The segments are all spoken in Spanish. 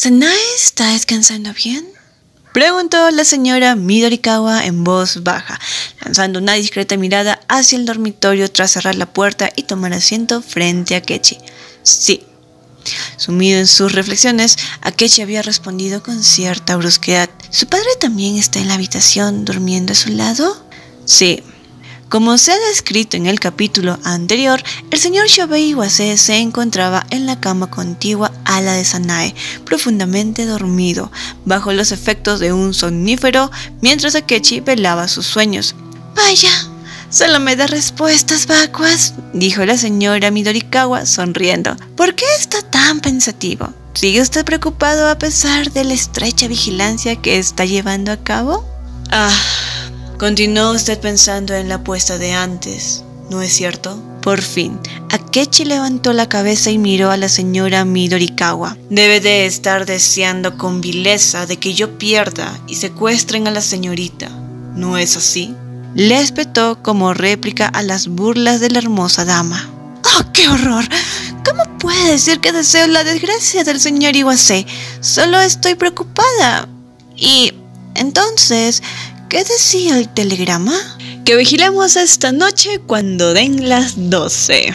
¿Sanae está descansando bien? Preguntó la señora Midorikawa en voz baja, lanzando una discreta mirada hacia el dormitorio tras cerrar la puerta y tomar asiento frente a Kechi. Sí. Sumido en sus reflexiones, Akechi había respondido con cierta brusquedad. ¿Su padre también está en la habitación durmiendo a su lado? Sí. Como se ha descrito en el capítulo anterior, el señor Shobei Iwase se encontraba en la cama contigua a la de Sanae, profundamente dormido, bajo los efectos de un somnífero, mientras Akechi velaba sus sueños. Vaya, solo me da respuestas vacuas, dijo la señora Midorikawa sonriendo. ¿Por qué está tan pensativo? ¿Sigue usted preocupado a pesar de la estrecha vigilancia que está llevando a cabo? Ah, Continuó usted pensando en la apuesta de antes, ¿no es cierto? Por fin, Akechi levantó la cabeza y miró a la señora Midorikawa. Debe de estar deseando con vileza de que yo pierda y secuestren a la señorita. ¿No es así? Le espetó como réplica a las burlas de la hermosa dama. ¡Oh, qué horror! ¿Cómo puede decir que deseo la desgracia del señor Iwase? Solo estoy preocupada. Y entonces, ¿Qué decía el telegrama? Que vigilemos esta noche cuando den las doce.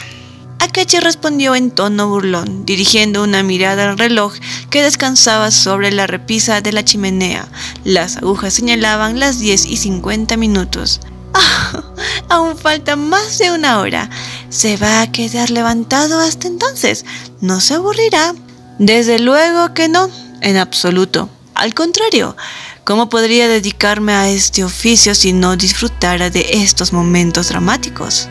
Akechi respondió en tono burlón, dirigiendo una mirada al reloj que descansaba sobre la repisa de la chimenea. Las agujas señalaban las 10 y 50 minutos. Ah, aún falta más de una hora. ¿Se va a quedar levantado hasta entonces? ¿No se aburrirá? Desde luego que no, en absoluto. Al contrario, ¿Cómo podría dedicarme a este oficio si no disfrutara de estos momentos dramáticos?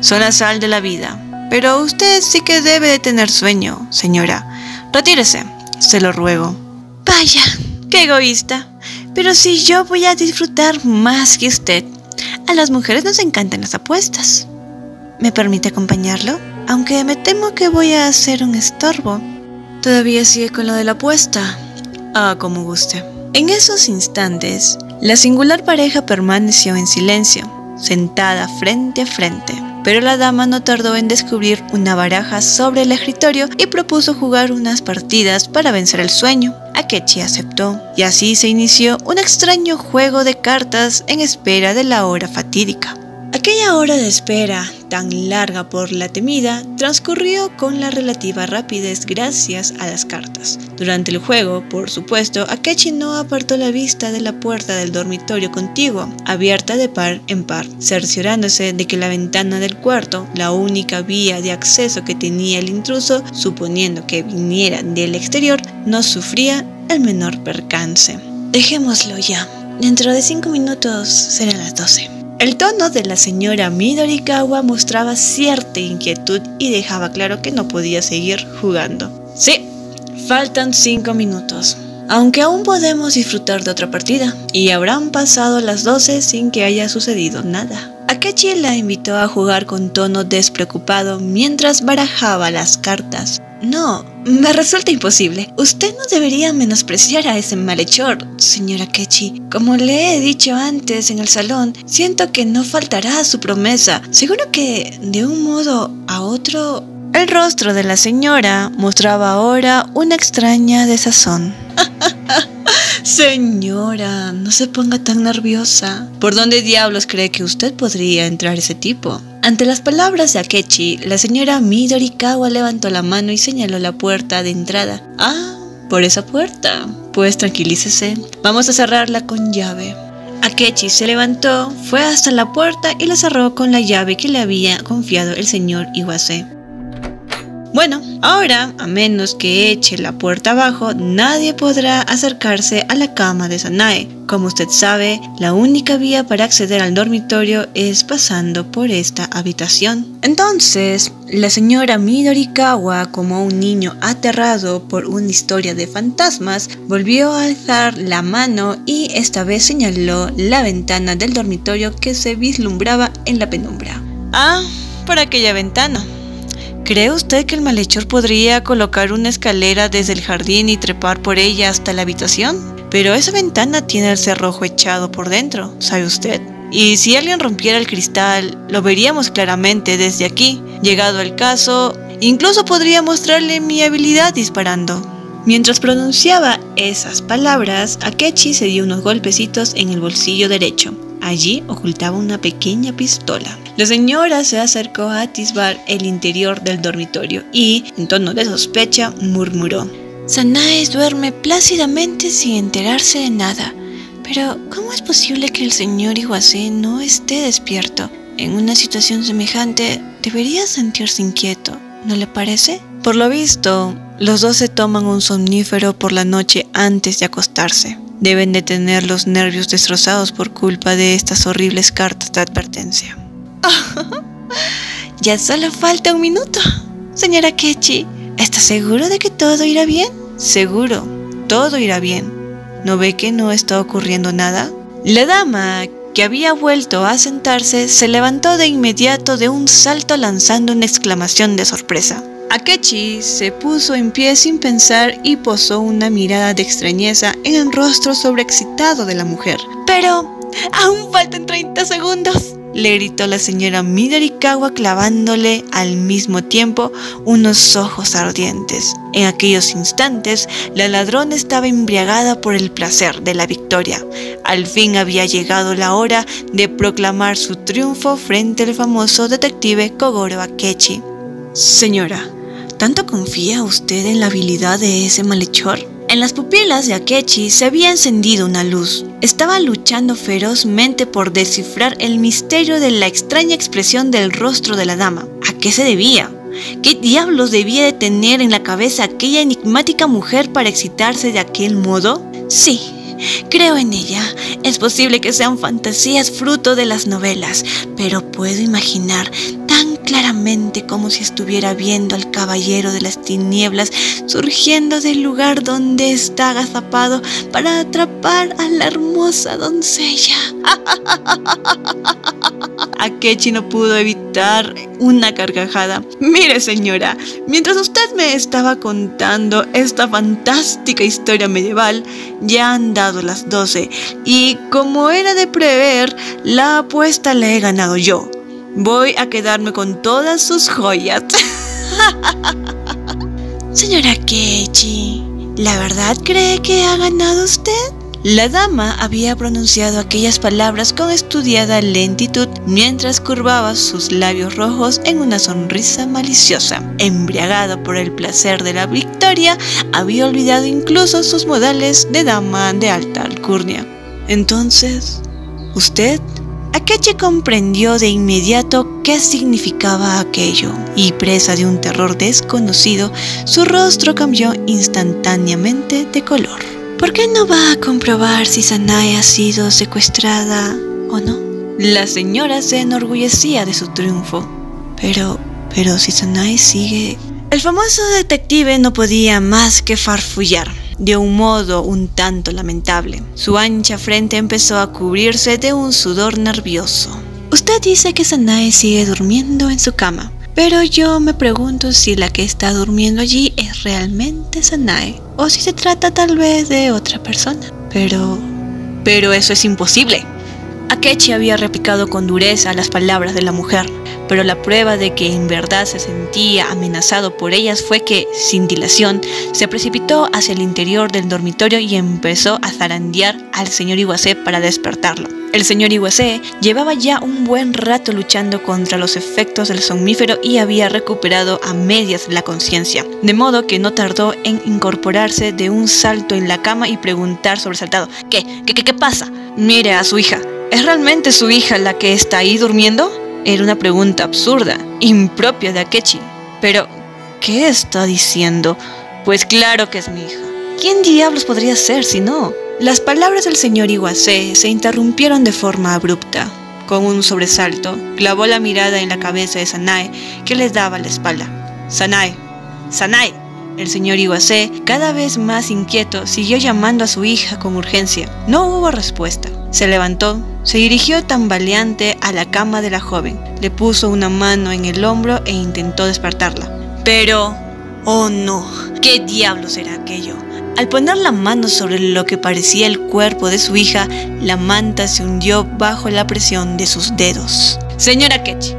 Son la sal de la vida. Pero usted sí que debe de tener sueño, señora. Retírese, se lo ruego. Vaya, qué egoísta. Pero si yo voy a disfrutar más que usted. A las mujeres nos encantan las apuestas. ¿Me permite acompañarlo? Aunque me temo que voy a hacer un estorbo. ¿Todavía sigue con lo de la apuesta? Ah, como guste. En esos instantes, la singular pareja permaneció en silencio, sentada frente a frente. Pero la dama no tardó en descubrir una baraja sobre el escritorio y propuso jugar unas partidas para vencer el sueño. Akechi aceptó, y así se inició un extraño juego de cartas en espera de la hora fatídica. Aquella hora de espera, tan larga por la temida, transcurrió con la relativa rapidez gracias a las cartas. Durante el juego, por supuesto, Akechi no apartó la vista de la puerta del dormitorio contiguo, abierta de par en par, cerciorándose de que la ventana del cuarto, la única vía de acceso que tenía el intruso, suponiendo que viniera del exterior, no sufría el menor percance. Dejémoslo ya. Dentro de cinco minutos serán las doce. El tono de la señora Midorikawa mostraba cierta inquietud y dejaba claro que no podía seguir jugando. Sí, faltan cinco minutos. Aunque aún podemos disfrutar de otra partida, y habrán pasado las 12 sin que haya sucedido nada. Akechi la invitó a jugar con tono despreocupado mientras barajaba las cartas. No, me resulta imposible. Usted no debería menospreciar a ese malhechor, señora Kechi. Como le he dicho antes en el salón, siento que no faltará a su promesa. Seguro que, de un modo a otro... El rostro de la señora mostraba ahora una extraña desazón. Señora, no se ponga tan nerviosa. ¿Por dónde diablos cree que usted podría entrar ese tipo? Ante las palabras de Akechi, la señora Midorikawa levantó la mano y señaló la puerta de entrada. Ah, por esa puerta. Pues tranquilícese. Vamos a cerrarla con llave. Akechi se levantó, fue hasta la puerta y la cerró con la llave que le había confiado el señor Iwase. Bueno, ahora, a menos que eche la puerta abajo, nadie podrá acercarse a la cama de Sanae. Como usted sabe, la única vía para acceder al dormitorio es pasando por esta habitación. Entonces, la señora Midorikawa, como un niño aterrado por una historia de fantasmas, volvió a alzar la mano y esta vez señaló la ventana del dormitorio que se vislumbraba en la penumbra. Ah, por aquella ventana. ¿Cree usted que el malhechor podría colocar una escalera desde el jardín y trepar por ella hasta la habitación? Pero esa ventana tiene el cerrojo echado por dentro, ¿sabe usted? Y si alguien rompiera el cristal, lo veríamos claramente desde aquí. Llegado el caso, incluso podría mostrarle mi habilidad disparando. Mientras pronunciaba esas palabras, Akechi se dio unos golpecitos en el bolsillo derecho. Allí ocultaba una pequeña pistola. La señora se acercó a atisbar el interior del dormitorio y, en tono de sospecha, murmuró. Sanae duerme plácidamente sin enterarse de nada. Pero, ¿cómo es posible que el señor Iguacé no esté despierto? En una situación semejante, debería sentirse inquieto, ¿no le parece? Por lo visto, los dos se toman un somnífero por la noche antes de acostarse. Deben de tener los nervios destrozados por culpa de estas horribles cartas de advertencia. ya solo falta un minuto. Señora Kechi, ¿está seguro de que todo irá bien? Seguro, todo irá bien. ¿No ve que no está ocurriendo nada? La dama, que había vuelto a sentarse, se levantó de inmediato de un salto lanzando una exclamación de sorpresa. Akechi se puso en pie sin pensar y posó una mirada de extrañeza en el rostro sobreexcitado de la mujer. Pero, aún faltan 30 segundos, le gritó la señora Midorikawa clavándole al mismo tiempo unos ojos ardientes. En aquellos instantes, la ladrona estaba embriagada por el placer de la victoria. Al fin había llegado la hora de proclamar su triunfo frente al famoso detective Kogoro Akechi. Señora, ¿Tanto confía usted en la habilidad de ese malhechor? En las pupilas de Akechi se había encendido una luz. Estaba luchando ferozmente por descifrar el misterio de la extraña expresión del rostro de la dama. ¿A qué se debía? ¿Qué diablos debía de tener en la cabeza aquella enigmática mujer para excitarse de aquel modo? Sí, Creo en ella. Es posible que sean fantasías fruto de las novelas, pero puedo imaginar tan claramente como si estuviera viendo al caballero de las tinieblas surgiendo del lugar donde está agazapado para atrapar a la hermosa doncella. Akechi no pudo evitar una carcajada. Mire señora, mientras usted me estaba contando esta fantástica historia medieval, ya han dado las 12 y como era de prever, la apuesta la he ganado yo. Voy a quedarme con todas sus joyas. Señora Kechi, ¿la verdad cree que ha ganado usted? La dama había pronunciado aquellas palabras con estudiada lentitud mientras curvaba sus labios rojos en una sonrisa maliciosa. Embriagada por el placer de la victoria, había olvidado incluso sus modales de dama de alta alcurnia. Entonces, ¿usted Akechi comprendió de inmediato qué significaba aquello, y presa de un terror desconocido, su rostro cambió instantáneamente de color. ¿Por qué no va a comprobar si Sanae ha sido secuestrada o no? La señora se enorgullecía de su triunfo. Pero, pero si Sanae sigue... El famoso detective no podía más que farfullar de un modo un tanto lamentable. Su ancha frente empezó a cubrirse de un sudor nervioso. Usted dice que Sanae sigue durmiendo en su cama, pero yo me pregunto si la que está durmiendo allí es realmente Sanae, o si se trata tal vez de otra persona. Pero... Pero eso es imposible. Akechi había replicado con dureza las palabras de la mujer pero la prueba de que en verdad se sentía amenazado por ellas fue que, sin dilación, se precipitó hacia el interior del dormitorio y empezó a zarandear al señor Iguacé para despertarlo. El señor Iguacé llevaba ya un buen rato luchando contra los efectos del somnífero y había recuperado a medias la conciencia, de modo que no tardó en incorporarse de un salto en la cama y preguntar sobresaltado, ¿qué? ¿Qué, qué, qué pasa? Mire a su hija. ¿Es realmente su hija la que está ahí durmiendo? Era una pregunta absurda, impropia de Akechi. Pero, ¿qué está diciendo? Pues claro que es mi hija. ¿Quién diablos podría ser si no? Las palabras del señor Iwase se interrumpieron de forma abrupta. Con un sobresalto, clavó la mirada en la cabeza de Sanae, que les daba la espalda. Sanae, Sanae. El señor Iwase, cada vez más inquieto, siguió llamando a su hija con urgencia. No hubo respuesta. Se levantó, se dirigió tambaleante a la cama de la joven, le puso una mano en el hombro e intentó despertarla. Pero, oh no, ¿qué diablos era aquello? Al poner la mano sobre lo que parecía el cuerpo de su hija, la manta se hundió bajo la presión de sus dedos. Señora Ketch,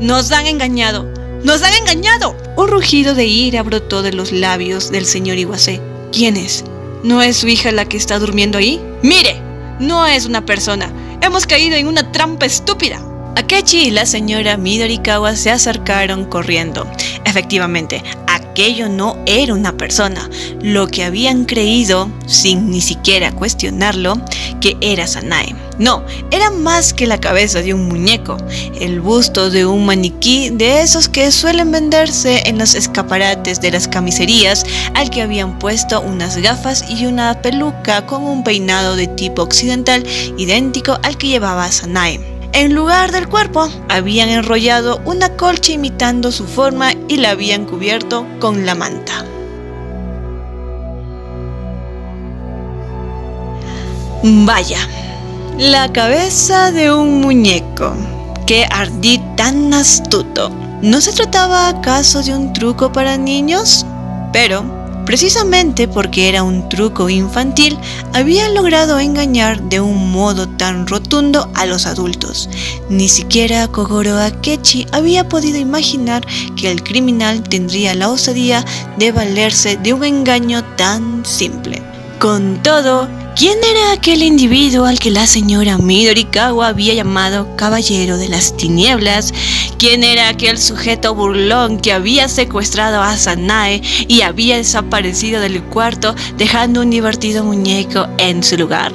nos han engañado, nos han engañado. Un rugido de ira brotó de los labios del señor Iwase. ¿Quién es? ¿No es su hija la que está durmiendo ahí? Mire, no es una persona. Hemos caído en una trampa estúpida. Akechi y la señora Midorikawa se acercaron corriendo. Efectivamente, aquello no era una persona, lo que habían creído, sin ni siquiera cuestionarlo, que era Sanae. No, era más que la cabeza de un muñeco, el busto de un maniquí de esos que suelen venderse en los escaparates de las camiserías, al que habían puesto unas gafas y una peluca con un peinado de tipo occidental idéntico al que llevaba Sanae. En lugar del cuerpo, habían enrollado una colcha imitando su forma y la habían cubierto con la manta. Vaya, la cabeza de un muñeco. Qué ardid tan astuto. ¿No se trataba acaso de un truco para niños? Pero Precisamente porque era un truco infantil, había logrado engañar de un modo tan rotundo a los adultos. Ni siquiera Kogoro Akechi había podido imaginar que el criminal tendría la osadía de valerse de un engaño tan simple. Con todo, ¿Quién era aquel individuo al que la señora Midorikawa había llamado Caballero de las Tinieblas? ¿Quién era aquel sujeto burlón que había secuestrado a Sanae y había desaparecido del cuarto dejando un divertido muñeco en su lugar?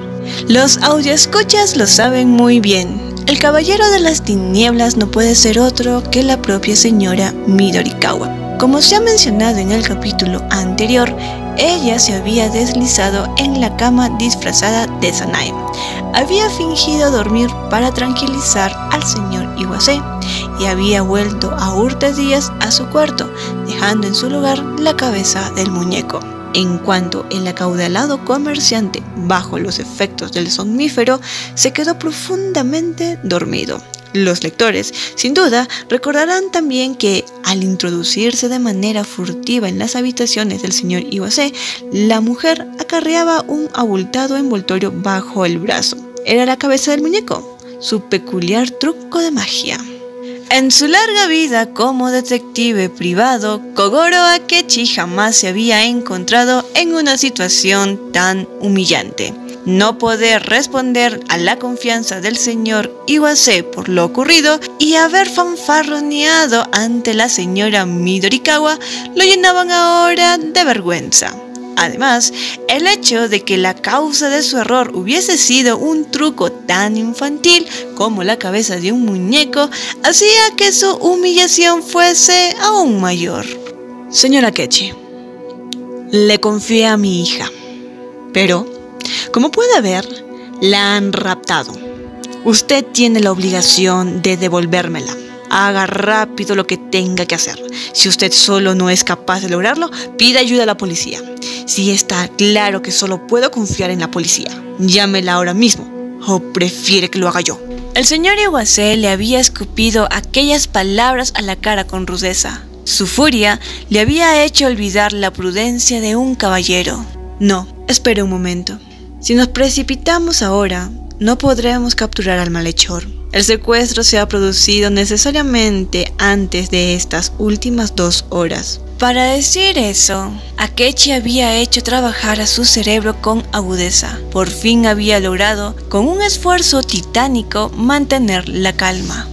Los audioescuchas lo saben muy bien. El Caballero de las Tinieblas no puede ser otro que la propia señora Midorikawa. Como se ha mencionado en el capítulo anterior, ella se había deslizado en la cama disfrazada de Sanae. Había fingido dormir para tranquilizar al señor Iwase y había vuelto a hurtadillas a su cuarto, dejando en su lugar la cabeza del muñeco. En cuanto el acaudalado comerciante, bajo los efectos del somnífero, se quedó profundamente dormido. Los lectores, sin duda, recordarán también que al introducirse de manera furtiva en las habitaciones del señor Iwase, la mujer acarreaba un abultado envoltorio bajo el brazo. Era la cabeza del muñeco, su peculiar truco de magia. En su larga vida como detective privado, Kogoro Akechi jamás se había encontrado en una situación tan humillante no poder responder a la confianza del señor Iwase por lo ocurrido y haber fanfarroneado ante la señora Midorikawa lo llenaban ahora de vergüenza. Además, el hecho de que la causa de su error hubiese sido un truco tan infantil como la cabeza de un muñeco hacía que su humillación fuese aún mayor. Señora Kechi, le confié a mi hija, pero como puede ver, la han raptado. Usted tiene la obligación de devolvérmela. Haga rápido lo que tenga que hacer. Si usted solo no es capaz de lograrlo, pida ayuda a la policía. Si está claro que solo puedo confiar en la policía, llámela ahora mismo. ¿O prefiere que lo haga yo? El señor Iwase le había escupido aquellas palabras a la cara con rudeza. Su furia le había hecho olvidar la prudencia de un caballero. No, espere un momento. Si nos precipitamos ahora, no podremos capturar al malhechor. El secuestro se ha producido necesariamente antes de estas últimas dos horas. Para decir eso, Akechi había hecho trabajar a su cerebro con agudeza. Por fin había logrado, con un esfuerzo titánico, mantener la calma.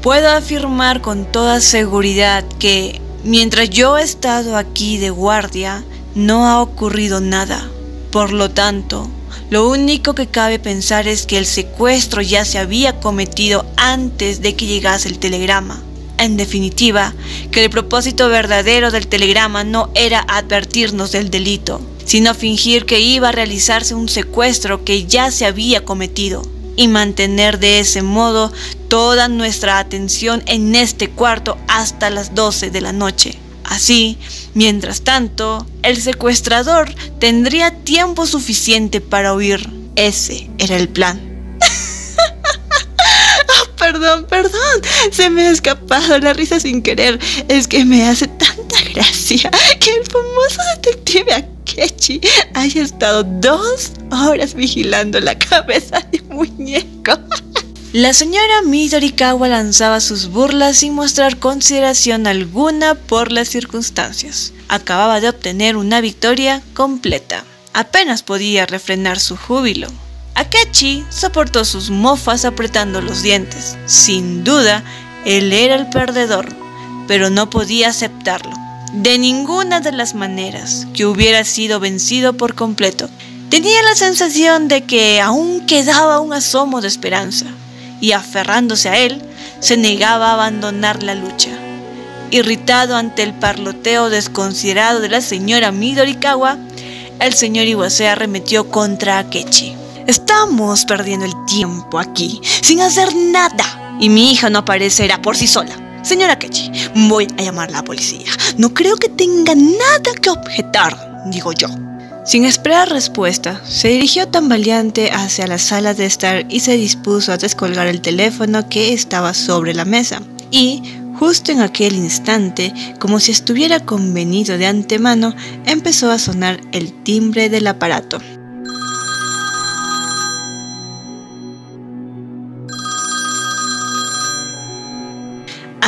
Puedo afirmar con toda seguridad que, mientras yo he estado aquí de guardia, no ha ocurrido nada. Por lo tanto, lo único que cabe pensar es que el secuestro ya se había cometido antes de que llegase el telegrama. En definitiva, que el propósito verdadero del telegrama no era advertirnos del delito, sino fingir que iba a realizarse un secuestro que ya se había cometido y mantener de ese modo toda nuestra atención en este cuarto hasta las 12 de la noche. Así, mientras tanto, el secuestrador tendría tiempo suficiente para huir. Ese era el plan. oh, perdón, perdón. Se me ha escapado la risa sin querer. Es que me hace tanta gracia que el famoso detective Akechi haya estado dos horas vigilando la cabeza de muñeco. La señora Midorikawa lanzaba sus burlas sin mostrar consideración alguna por las circunstancias. Acababa de obtener una victoria completa. Apenas podía refrenar su júbilo. Akechi soportó sus mofas apretando los dientes. Sin duda, él era el perdedor, pero no podía aceptarlo. De ninguna de las maneras que hubiera sido vencido por completo. Tenía la sensación de que aún quedaba un asomo de esperanza y aferrándose a él, se negaba a abandonar la lucha. Irritado ante el parloteo desconsiderado de la señora Midorikawa, el señor Iwase arremetió contra Akechi. Estamos perdiendo el tiempo aquí, sin hacer nada, y mi hija no aparecerá por sí sola. Señora Akechi, voy a llamar a la policía. No creo que tenga nada que objetar, digo yo. Sin esperar respuesta, se dirigió tambaleante hacia la sala de estar y se dispuso a descolgar el teléfono que estaba sobre la mesa. Y, justo en aquel instante, como si estuviera convenido de antemano, empezó a sonar el timbre del aparato.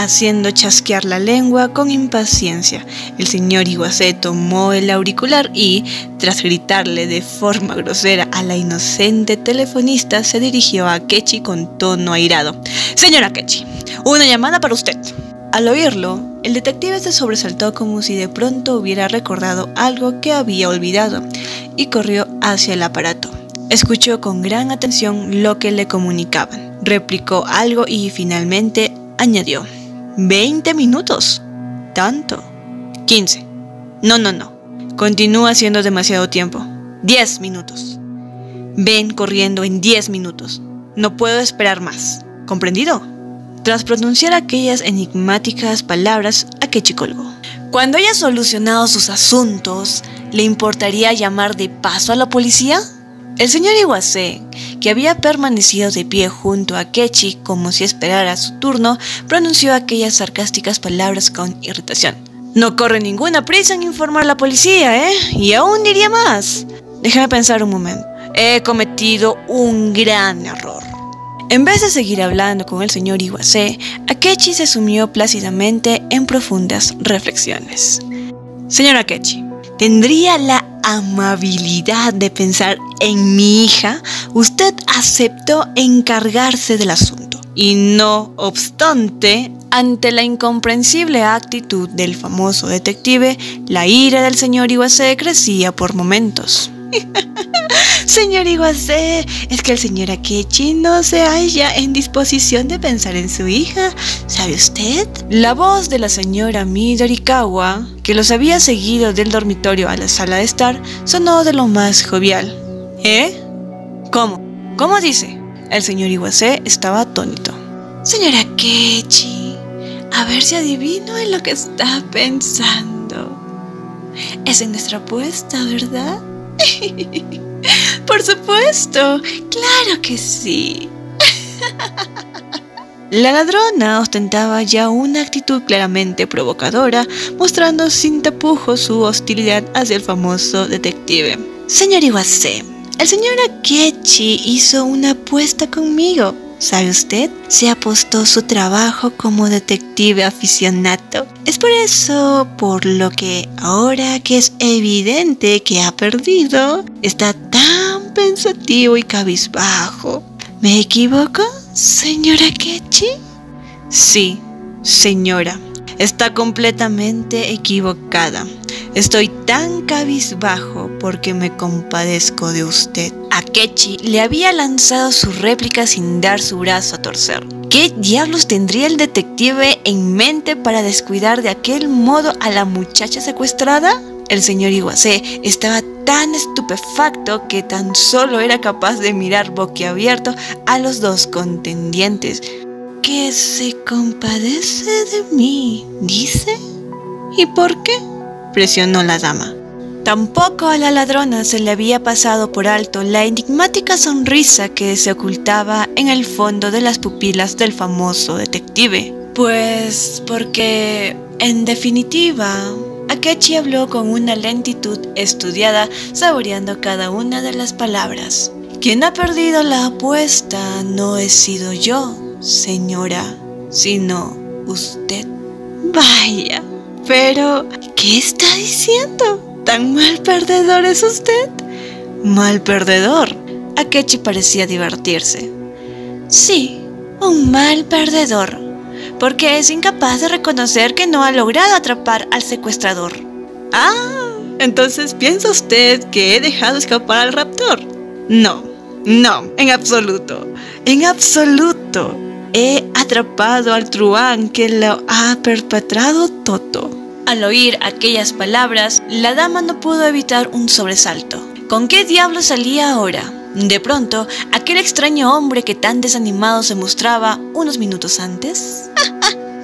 Haciendo chasquear la lengua con impaciencia. El señor Iguacé tomó el auricular y, tras gritarle de forma grosera a la inocente telefonista, se dirigió a Kechi con tono airado. Señora Kechi, una llamada para usted. Al oírlo, el detective se sobresaltó como si de pronto hubiera recordado algo que había olvidado y corrió hacia el aparato. Escuchó con gran atención lo que le comunicaban, replicó algo y finalmente añadió. 20 minutos. ¿Tanto? 15. No, no, no. Continúa siendo demasiado tiempo. 10 minutos. Ven corriendo en 10 minutos. No puedo esperar más. ¿Comprendido? Tras pronunciar aquellas enigmáticas palabras, Akechi colgó. Cuando haya solucionado sus asuntos, ¿le importaría llamar de paso a la policía? El señor Iwase, que había permanecido de pie junto a Kechi como si esperara su turno, pronunció aquellas sarcásticas palabras con irritación. No corre ninguna prisa en informar a la policía, ¿eh? Y aún diría más. Déjame pensar un momento. He cometido un gran error. En vez de seguir hablando con el señor Iwase, Akechi se sumió plácidamente en profundas reflexiones. Señor Akechi, ¿tendría la amabilidad de pensar en mi hija, usted aceptó encargarse del asunto. Y no obstante, ante la incomprensible actitud del famoso detective, la ira del señor Iwase crecía por momentos. señor Iguacé, es que el señor Akechi no se halla en disposición de pensar en su hija. ¿Sabe usted? La voz de la señora Midorikawa, que los había seguido del dormitorio a la sala de estar, sonó de lo más jovial. ¿Eh? ¿Cómo? ¿Cómo dice? El señor Iguacé estaba atónito. Señora Akechi, a ver si adivino en lo que está pensando. Es en nuestra apuesta, ¿verdad? Por supuesto, claro que sí. La ladrona ostentaba ya una actitud claramente provocadora, mostrando sin tapujos su hostilidad hacia el famoso detective. Señor Iwase, el señor Akechi hizo una apuesta conmigo. ¿Sabe usted? Se apostó su trabajo como detective aficionado. Es por eso por lo que ahora que es evidente que ha perdido, está tan pensativo y cabizbajo. ¿Me equivoco, señora Kechi? Sí, señora. Está completamente equivocada. Estoy tan cabizbajo porque me compadezco de usted. Akechi le había lanzado su réplica sin dar su brazo a torcer. ¿Qué diablos tendría el detective en mente para descuidar de aquel modo a la muchacha secuestrada? El señor Iguacé estaba tan estupefacto que tan solo era capaz de mirar boquiabierto a los dos contendientes. Que se compadece de mí, dice. ¿Y por qué? Presionó la dama. Tampoco a la ladrona se le había pasado por alto la enigmática sonrisa que se ocultaba en el fondo de las pupilas del famoso detective. Pues porque, en definitiva, Akechi habló con una lentitud estudiada, saboreando cada una de las palabras. Quien ha perdido la apuesta no he sido yo, señora, sino usted. Vaya, pero ¿qué está diciendo? ¿Tan mal perdedor es usted? Mal perdedor. Akechi parecía divertirse. Sí, un mal perdedor, porque es incapaz de reconocer que no ha logrado atrapar al secuestrador. Ah, entonces ¿piensa usted que he dejado escapar al raptor? No, no, en absoluto, en absoluto. He atrapado al truán que lo ha perpetrado Toto. Al oír aquellas palabras, la dama no pudo evitar un sobresalto. ¿Con qué diablo salía ahora? De pronto, aquel extraño hombre que tan desanimado se mostraba unos minutos antes.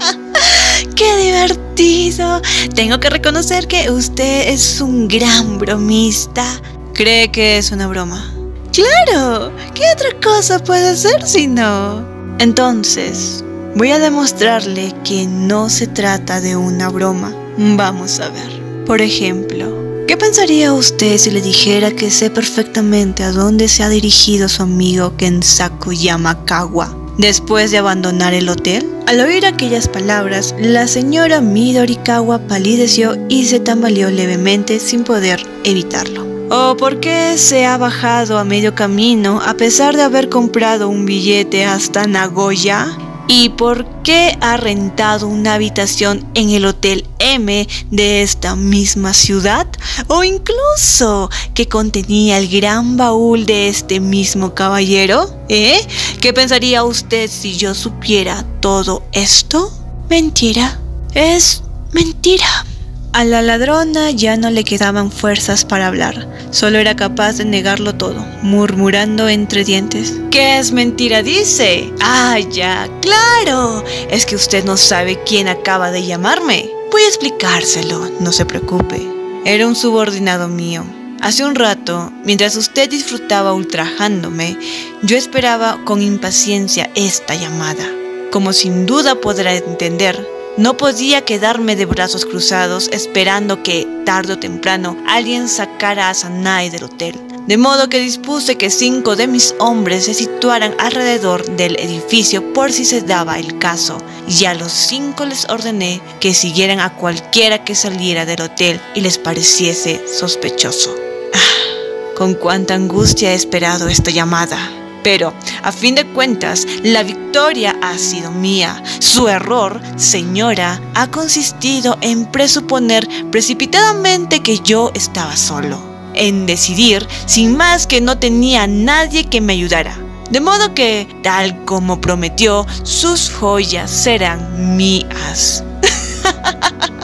¡Qué divertido! Tengo que reconocer que usted es un gran bromista. ¿Cree que es una broma? Claro, ¿qué otra cosa puede ser si no? Entonces, voy a demostrarle que no se trata de una broma. Vamos a ver. Por ejemplo, ¿Qué pensaría usted si le dijera que sé perfectamente a dónde se ha dirigido su amigo Kensaku Yamakawa después de abandonar el hotel? Al oír aquellas palabras, la señora Midorikawa palideció y se tambaleó levemente sin poder evitarlo. ¿O por qué se ha bajado a medio camino a pesar de haber comprado un billete hasta Nagoya? ¿Y por qué ha rentado una habitación en el Hotel M de esta misma ciudad? ¿O incluso que contenía el gran baúl de este mismo caballero? ¿Eh? ¿Qué pensaría usted si yo supiera todo esto? Mentira. Es mentira. A la ladrona ya no le quedaban fuerzas para hablar, solo era capaz de negarlo todo, murmurando entre dientes. ¿Qué es mentira? dice. Ah, ya, claro. Es que usted no sabe quién acaba de llamarme. Voy a explicárselo, no se preocupe. Era un subordinado mío. Hace un rato, mientras usted disfrutaba ultrajándome, yo esperaba con impaciencia esta llamada. Como sin duda podrá entender, no podía quedarme de brazos cruzados esperando que, tarde o temprano, alguien sacara a Sanai del hotel. De modo que dispuse que cinco de mis hombres se situaran alrededor del edificio por si se daba el caso, y a los cinco les ordené que siguieran a cualquiera que saliera del hotel y les pareciese sospechoso. Ah, con cuánta angustia he esperado esta llamada. Pero, a fin de cuentas, la victoria ha sido mía. Su error, señora, ha consistido en presuponer precipitadamente que yo estaba solo, en decidir sin más que no tenía nadie que me ayudara. De modo que, tal como prometió, sus joyas serán mías.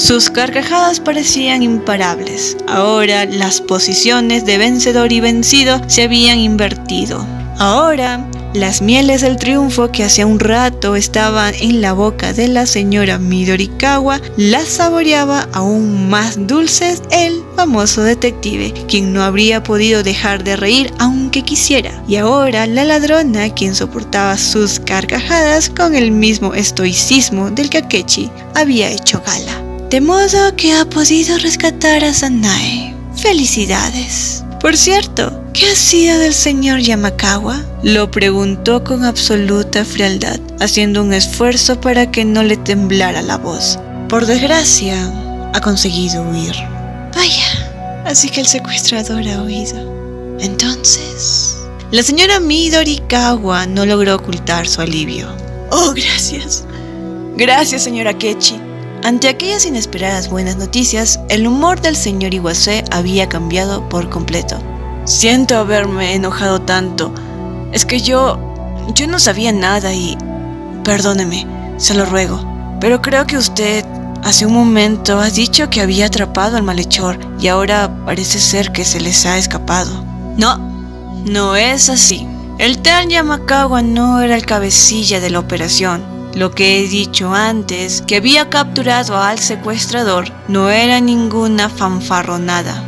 Sus carcajadas parecían imparables. Ahora las posiciones de vencedor y vencido se habían invertido. Ahora las mieles del triunfo que hacía un rato estaban en la boca de la señora Midorikawa las saboreaba aún más dulces el famoso detective, quien no habría podido dejar de reír aunque quisiera. Y ahora la ladrona, quien soportaba sus carcajadas con el mismo estoicismo del que Akechi había hecho gala. De modo que ha podido rescatar a Sanae. Felicidades. Por cierto, ¿qué ha sido del señor Yamakawa? Lo preguntó con absoluta frialdad, haciendo un esfuerzo para que no le temblara la voz. Por desgracia, ha conseguido huir. Vaya, así que el secuestrador ha huido. Entonces, la señora Midorikawa no logró ocultar su alivio. Oh, gracias. Gracias, señora Kechi. Ante aquellas inesperadas buenas noticias, el humor del señor Iwase había cambiado por completo. Siento haberme enojado tanto. Es que yo... yo no sabía nada y... Perdóneme, se lo ruego. Pero creo que usted hace un momento ha dicho que había atrapado al malhechor y ahora parece ser que se les ha escapado. No, no es así. El tal Yamakawa no era el cabecilla de la operación. Lo que he dicho antes, que había capturado al secuestrador, no era ninguna fanfarronada.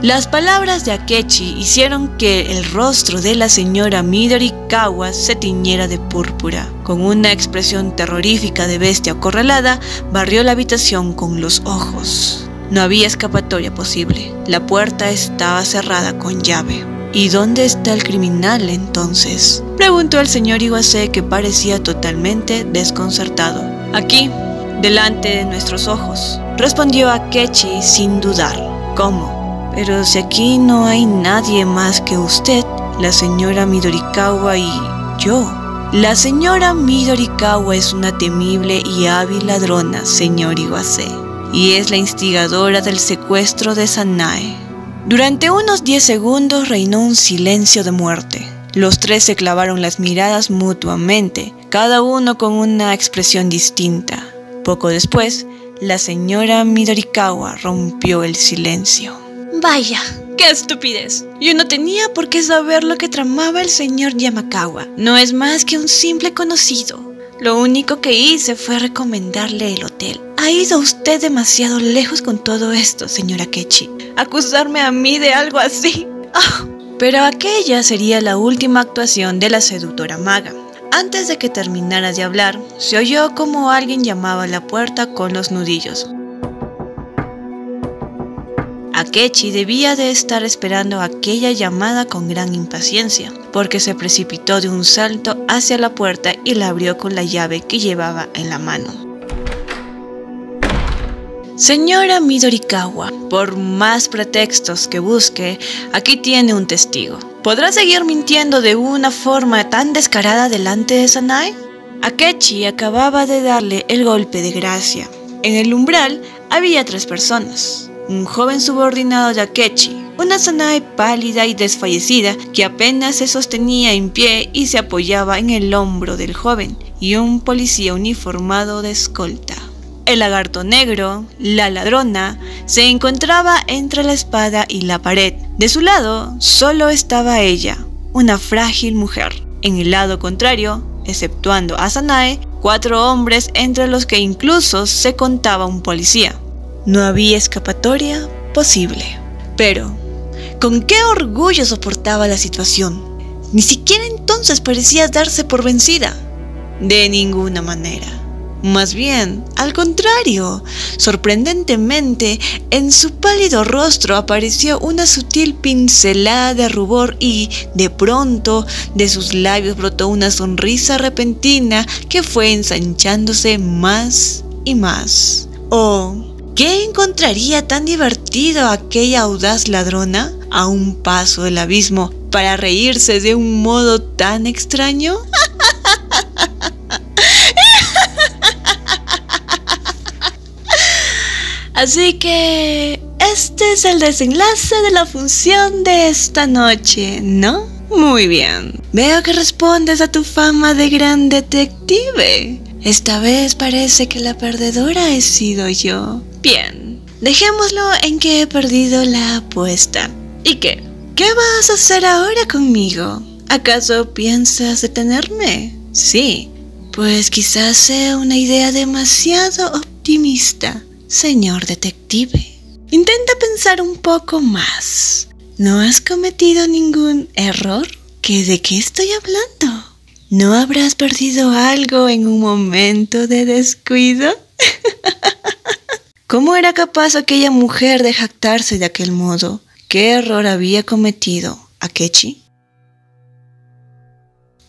Las palabras de Akechi hicieron que el rostro de la señora Midorikawa se tiñera de púrpura. Con una expresión terrorífica de bestia acorralada, barrió la habitación con los ojos. No había escapatoria posible. La puerta estaba cerrada con llave. ¿Y dónde está el criminal entonces? Preguntó el señor Iwase que parecía totalmente desconcertado. Aquí, delante de nuestros ojos, respondió Akechi sin dudar. ¿Cómo? Pero si aquí no hay nadie más que usted, la señora Midorikawa y yo. La señora Midorikawa es una temible y hábil ladrona, señor Iwase, y es la instigadora del secuestro de Sanae. Durante unos 10 segundos reinó un silencio de muerte. Los tres se clavaron las miradas mutuamente, cada uno con una expresión distinta. Poco después, la señora Midorikawa rompió el silencio. Vaya, qué estupidez. Yo no tenía por qué saber lo que tramaba el señor Yamakawa. No es más que un simple conocido. Lo único que hice fue recomendarle el hotel. Ha ido usted demasiado lejos con todo esto, señora Kechi. Acusarme a mí de algo así. Ah, pero aquella sería la última actuación de la seductora maga. Antes de que terminara de hablar, se oyó como alguien llamaba a la puerta con los nudillos. Akechi debía de estar esperando aquella llamada con gran impaciencia, porque se precipitó de un salto hacia la puerta y la abrió con la llave que llevaba en la mano. Señora Midorikawa, por más pretextos que busque, aquí tiene un testigo. ¿Podrá seguir mintiendo de una forma tan descarada delante de Sanae? Akechi acababa de darle el golpe de gracia. En el umbral había tres personas un joven subordinado de Akechi, una Sanae pálida y desfallecida que apenas se sostenía en pie y se apoyaba en el hombro del joven, y un policía uniformado de escolta. El lagarto negro, la ladrona, se encontraba entre la espada y la pared. De su lado solo estaba ella, una frágil mujer. En el lado contrario, exceptuando a Sanae, cuatro hombres entre los que incluso se contaba un policía. No había escapatoria posible. Pero, ¿con qué orgullo soportaba la situación? Ni siquiera entonces parecía darse por vencida. De ninguna manera. Más bien, al contrario, sorprendentemente, en su pálido rostro apareció una sutil pincelada de rubor y, de pronto, de sus labios brotó una sonrisa repentina que fue ensanchándose más y más. Oh, ¿Qué encontraría tan divertido aquella audaz ladrona a un paso del abismo para reírse de un modo tan extraño? Así que este es el desenlace de la función de esta noche, ¿no? Muy bien. Veo que respondes a tu fama de gran detective. Esta vez parece que la perdedora he sido yo. Bien, dejémoslo en que he perdido la apuesta. ¿Y qué? ¿Qué vas a hacer ahora conmigo? ¿Acaso piensas detenerme? Sí, pues quizás sea una idea demasiado optimista, señor detective. Intenta pensar un poco más. ¿No has cometido ningún error? ¿Qué de qué estoy hablando? ¿No habrás perdido algo en un momento de descuido? ¿Cómo era capaz aquella mujer de jactarse de aquel modo? ¿Qué error había cometido Akechi?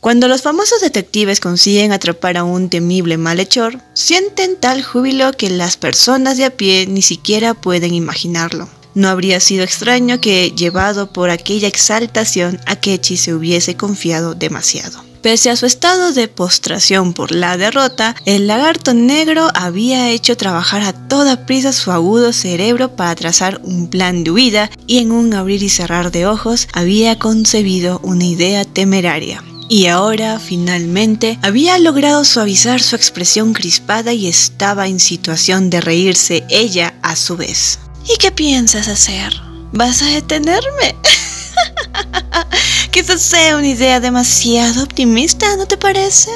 Cuando los famosos detectives consiguen atrapar a un temible malhechor, sienten tal júbilo que las personas de a pie ni siquiera pueden imaginarlo. No habría sido extraño que, llevado por aquella exaltación, Akechi se hubiese confiado demasiado. Pese a su estado de postración por la derrota, el lagarto negro había hecho trabajar a toda prisa su agudo cerebro para trazar un plan de huida y en un abrir y cerrar de ojos había concebido una idea temeraria. Y ahora, finalmente, había logrado suavizar su expresión crispada y estaba en situación de reírse ella a su vez. ¿Y qué piensas hacer? ¿Vas a detenerme? Quizás sea una idea demasiado optimista, ¿no te parece?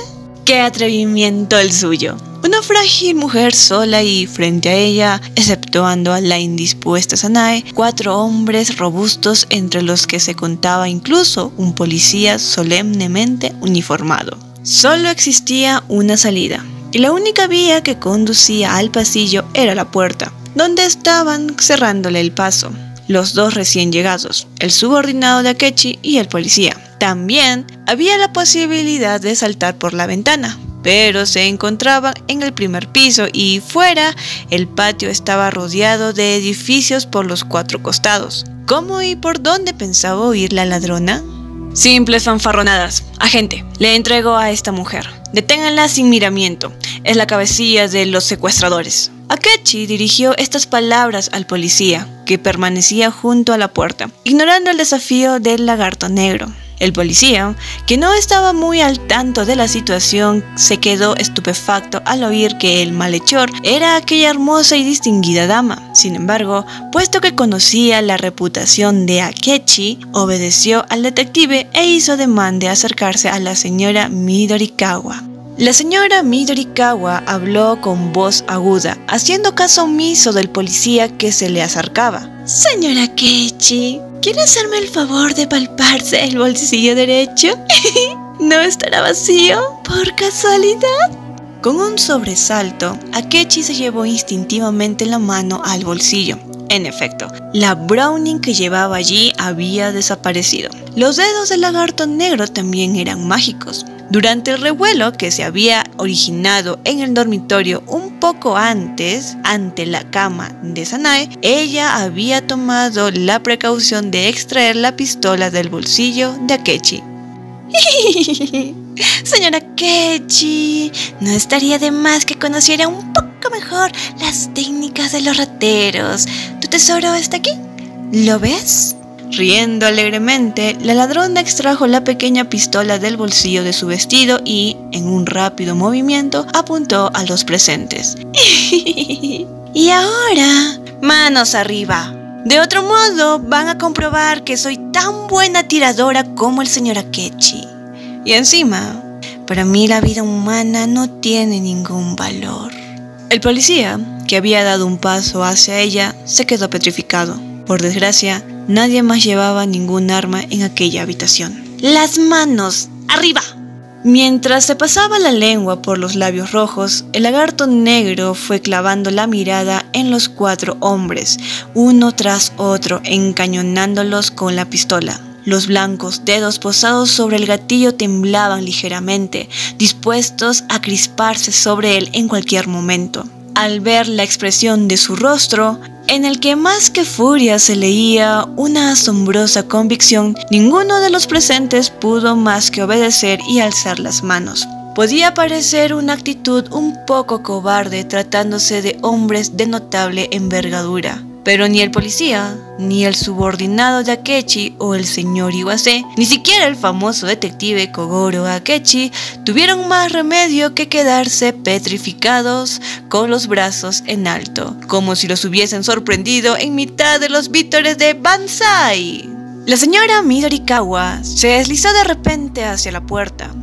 Qué atrevimiento el suyo. Una frágil mujer sola y frente a ella, exceptuando a la indispuesta Sanae, cuatro hombres robustos entre los que se contaba incluso un policía solemnemente uniformado. Solo existía una salida, y la única vía que conducía al pasillo era la puerta, donde estaban cerrándole el paso. Los dos recién llegados, el subordinado de Akechi y el policía. También había la posibilidad de saltar por la ventana, pero se encontraban en el primer piso y fuera el patio estaba rodeado de edificios por los cuatro costados. ¿Cómo y por dónde pensaba huir la ladrona? Simples fanfarronadas. Agente, le entrego a esta mujer. Deténganla sin miramiento. Es la cabecilla de los secuestradores. Akechi dirigió estas palabras al policía, que permanecía junto a la puerta, ignorando el desafío del lagarto negro. El policía, que no estaba muy al tanto de la situación, se quedó estupefacto al oír que el malhechor era aquella hermosa y distinguida dama. Sin embargo, puesto que conocía la reputación de Akechi, obedeció al detective e hizo demanda de acercarse a la señora Midorikawa. La señora Midorikawa habló con voz aguda, haciendo caso omiso del policía que se le acercaba. Señora Kechi, ¿quiere hacerme el favor de palparse el bolsillo derecho? ¿No estará vacío por casualidad? Con un sobresalto, Akechi se llevó instintivamente la mano al bolsillo. En efecto, la Browning que llevaba allí había desaparecido. Los dedos del lagarto negro también eran mágicos. Durante el revuelo que se había originado en el dormitorio un poco antes, ante la cama de Sanae, ella había tomado la precaución de extraer la pistola del bolsillo de Akechi. Señora Akechi, no estaría de más que conociera un poco mejor las técnicas de los rateros. ¿Tu tesoro está aquí? ¿Lo ves? Riendo alegremente, la ladrona extrajo la pequeña pistola del bolsillo de su vestido y, en un rápido movimiento, apuntó a los presentes. y ahora, manos arriba. De otro modo, van a comprobar que soy tan buena tiradora como el señor Akechi. Y encima, para mí la vida humana no tiene ningún valor. El policía, que había dado un paso hacia ella, se quedó petrificado. Por desgracia, Nadie más llevaba ningún arma en aquella habitación. Las manos, arriba. Mientras se pasaba la lengua por los labios rojos, el lagarto negro fue clavando la mirada en los cuatro hombres, uno tras otro, encañonándolos con la pistola. Los blancos dedos posados sobre el gatillo temblaban ligeramente, dispuestos a crisparse sobre él en cualquier momento. Al ver la expresión de su rostro, en el que más que furia se leía una asombrosa convicción, ninguno de los presentes pudo más que obedecer y alzar las manos. Podía parecer una actitud un poco cobarde tratándose de hombres de notable envergadura, pero ni el policía, ni el subordinado de Akechi o el señor Iwase, ni siquiera el famoso detective Kogoro Akechi tuvieron más remedio que quedarse petrificados con los brazos en alto, como si los hubiesen sorprendido en mitad de los vítores de Banzai. La señora Midorikawa se deslizó de repente hacia la puerta,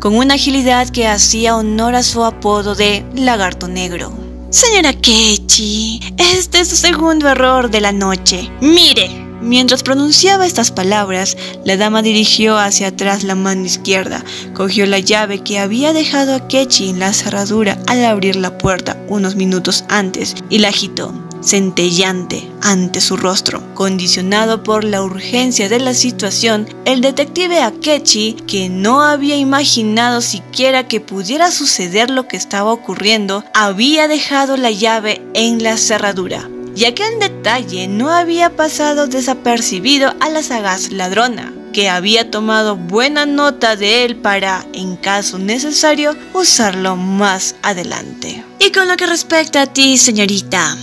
con una agilidad que hacía honor a su apodo de lagarto negro. Señora Kechi, este es su segundo error de la noche. Mire. Mientras pronunciaba estas palabras, la dama dirigió hacia atrás la mano izquierda, cogió la llave que había dejado a Kechi en la cerradura al abrir la puerta unos minutos antes y la agitó centellante ante su rostro. Condicionado por la urgencia de la situación, el detective Akechi, que no había imaginado siquiera que pudiera suceder lo que estaba ocurriendo, había dejado la llave en la cerradura ya que en detalle no había pasado desapercibido a la sagaz ladrona, que había tomado buena nota de él para, en caso necesario, usarlo más adelante. Y con lo que respecta a ti, señorita,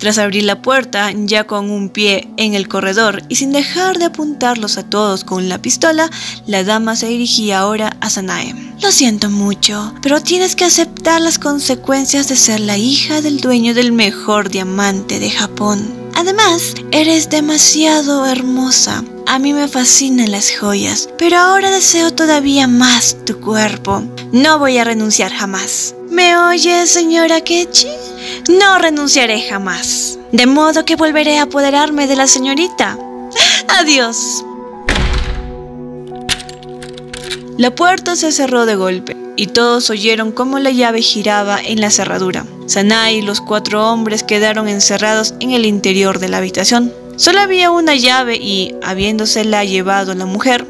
tras abrir la puerta, ya con un pie en el corredor y sin dejar de apuntarlos a todos con la pistola, la dama se dirigía ahora a Sanae. Lo siento mucho, pero tienes que aceptar las consecuencias de ser la hija del dueño del mejor diamante de Japón. Además, eres demasiado hermosa. A mí me fascinan las joyas, pero ahora deseo todavía más tu cuerpo. No voy a renunciar jamás. ¿Me oye, señora Kechi? No renunciaré jamás. De modo que volveré a apoderarme de la señorita. Adiós. La puerta se cerró de golpe y todos oyeron cómo la llave giraba en la cerradura. Sanai y los cuatro hombres quedaron encerrados en el interior de la habitación. Solo había una llave y, habiéndosela llevado la mujer,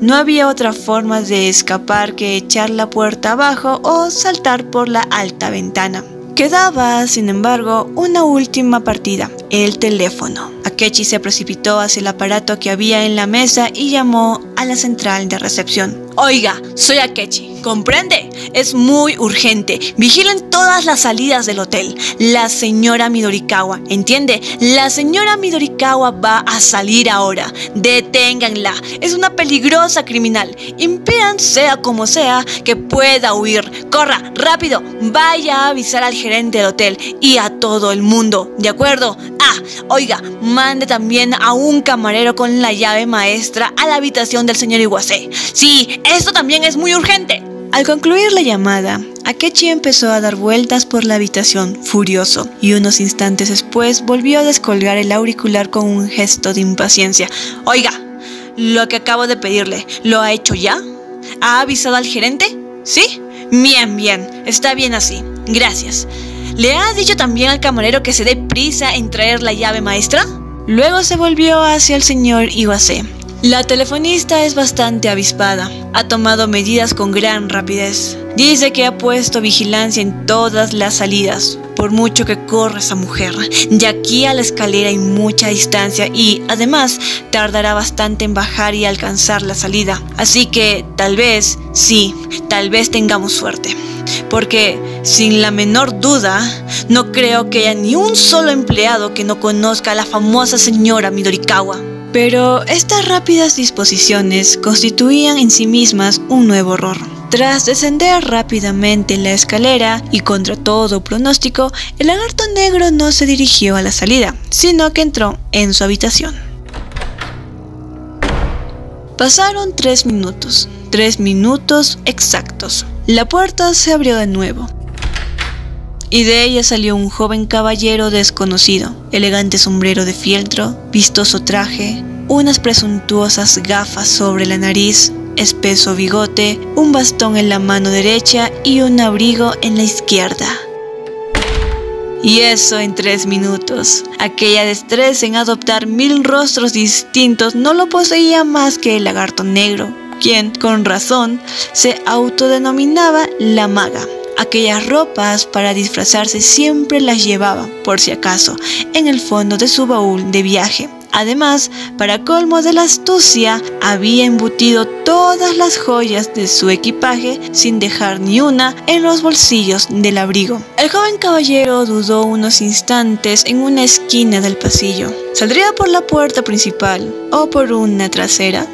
no había otra forma de escapar que echar la puerta abajo o saltar por la alta ventana. Quedaba, sin embargo, una última partida, el teléfono. Akechi se precipitó hacia el aparato que había en la mesa y llamó a la central de recepción. Oiga, soy Akechi. ¿Comprende? Es muy urgente. Vigilen todas las salidas del hotel. La señora Midorikawa, ¿entiende? La señora Midorikawa va a salir ahora. Deténganla. Es una peligrosa criminal. Impidan, sea como sea, que pueda huir. Corra, rápido. Vaya a avisar al gerente del hotel y a todo el mundo. ¿De acuerdo? Ah, oiga, mande también a un camarero con la llave maestra a la habitación del señor Iguacé. Sí, esto también es muy urgente. Al concluir la llamada, Akechi empezó a dar vueltas por la habitación, furioso, y unos instantes después volvió a descolgar el auricular con un gesto de impaciencia. Oiga, lo que acabo de pedirle, ¿lo ha hecho ya? ¿Ha avisado al gerente? ¿Sí? Bien, bien, está bien así. Gracias. ¿Le ha dicho también al camarero que se dé prisa en traer la llave maestra? Luego se volvió hacia el señor Iwase. La telefonista es bastante avispada. Ha tomado medidas con gran rapidez. Dice que ha puesto vigilancia en todas las salidas, por mucho que corra esa mujer. De aquí a la escalera hay mucha distancia y, además, tardará bastante en bajar y alcanzar la salida. Así que, tal vez, sí, tal vez tengamos suerte. Porque, sin la menor duda, no creo que haya ni un solo empleado que no conozca a la famosa señora Midorikawa. Pero estas rápidas disposiciones constituían en sí mismas un nuevo horror. Tras descender rápidamente la escalera y contra todo pronóstico, el lagarto negro no se dirigió a la salida, sino que entró en su habitación. Pasaron tres minutos, tres minutos exactos. La puerta se abrió de nuevo y de ella salió un joven caballero desconocido, elegante sombrero de fieltro, vistoso traje, unas presuntuosas gafas sobre la nariz, espeso bigote, un bastón en la mano derecha y un abrigo en la izquierda. Y eso en tres minutos. Aquella destreza en adoptar mil rostros distintos no lo poseía más que el lagarto negro, quien, con razón, se autodenominaba la maga. Aquellas ropas para disfrazarse siempre las llevaba, por si acaso, en el fondo de su baúl de viaje. Además, para colmo de la astucia, había embutido todas las joyas de su equipaje sin dejar ni una en los bolsillos del abrigo. El joven caballero dudó unos instantes en una esquina del pasillo. ¿Saldría por la puerta principal o por una trasera?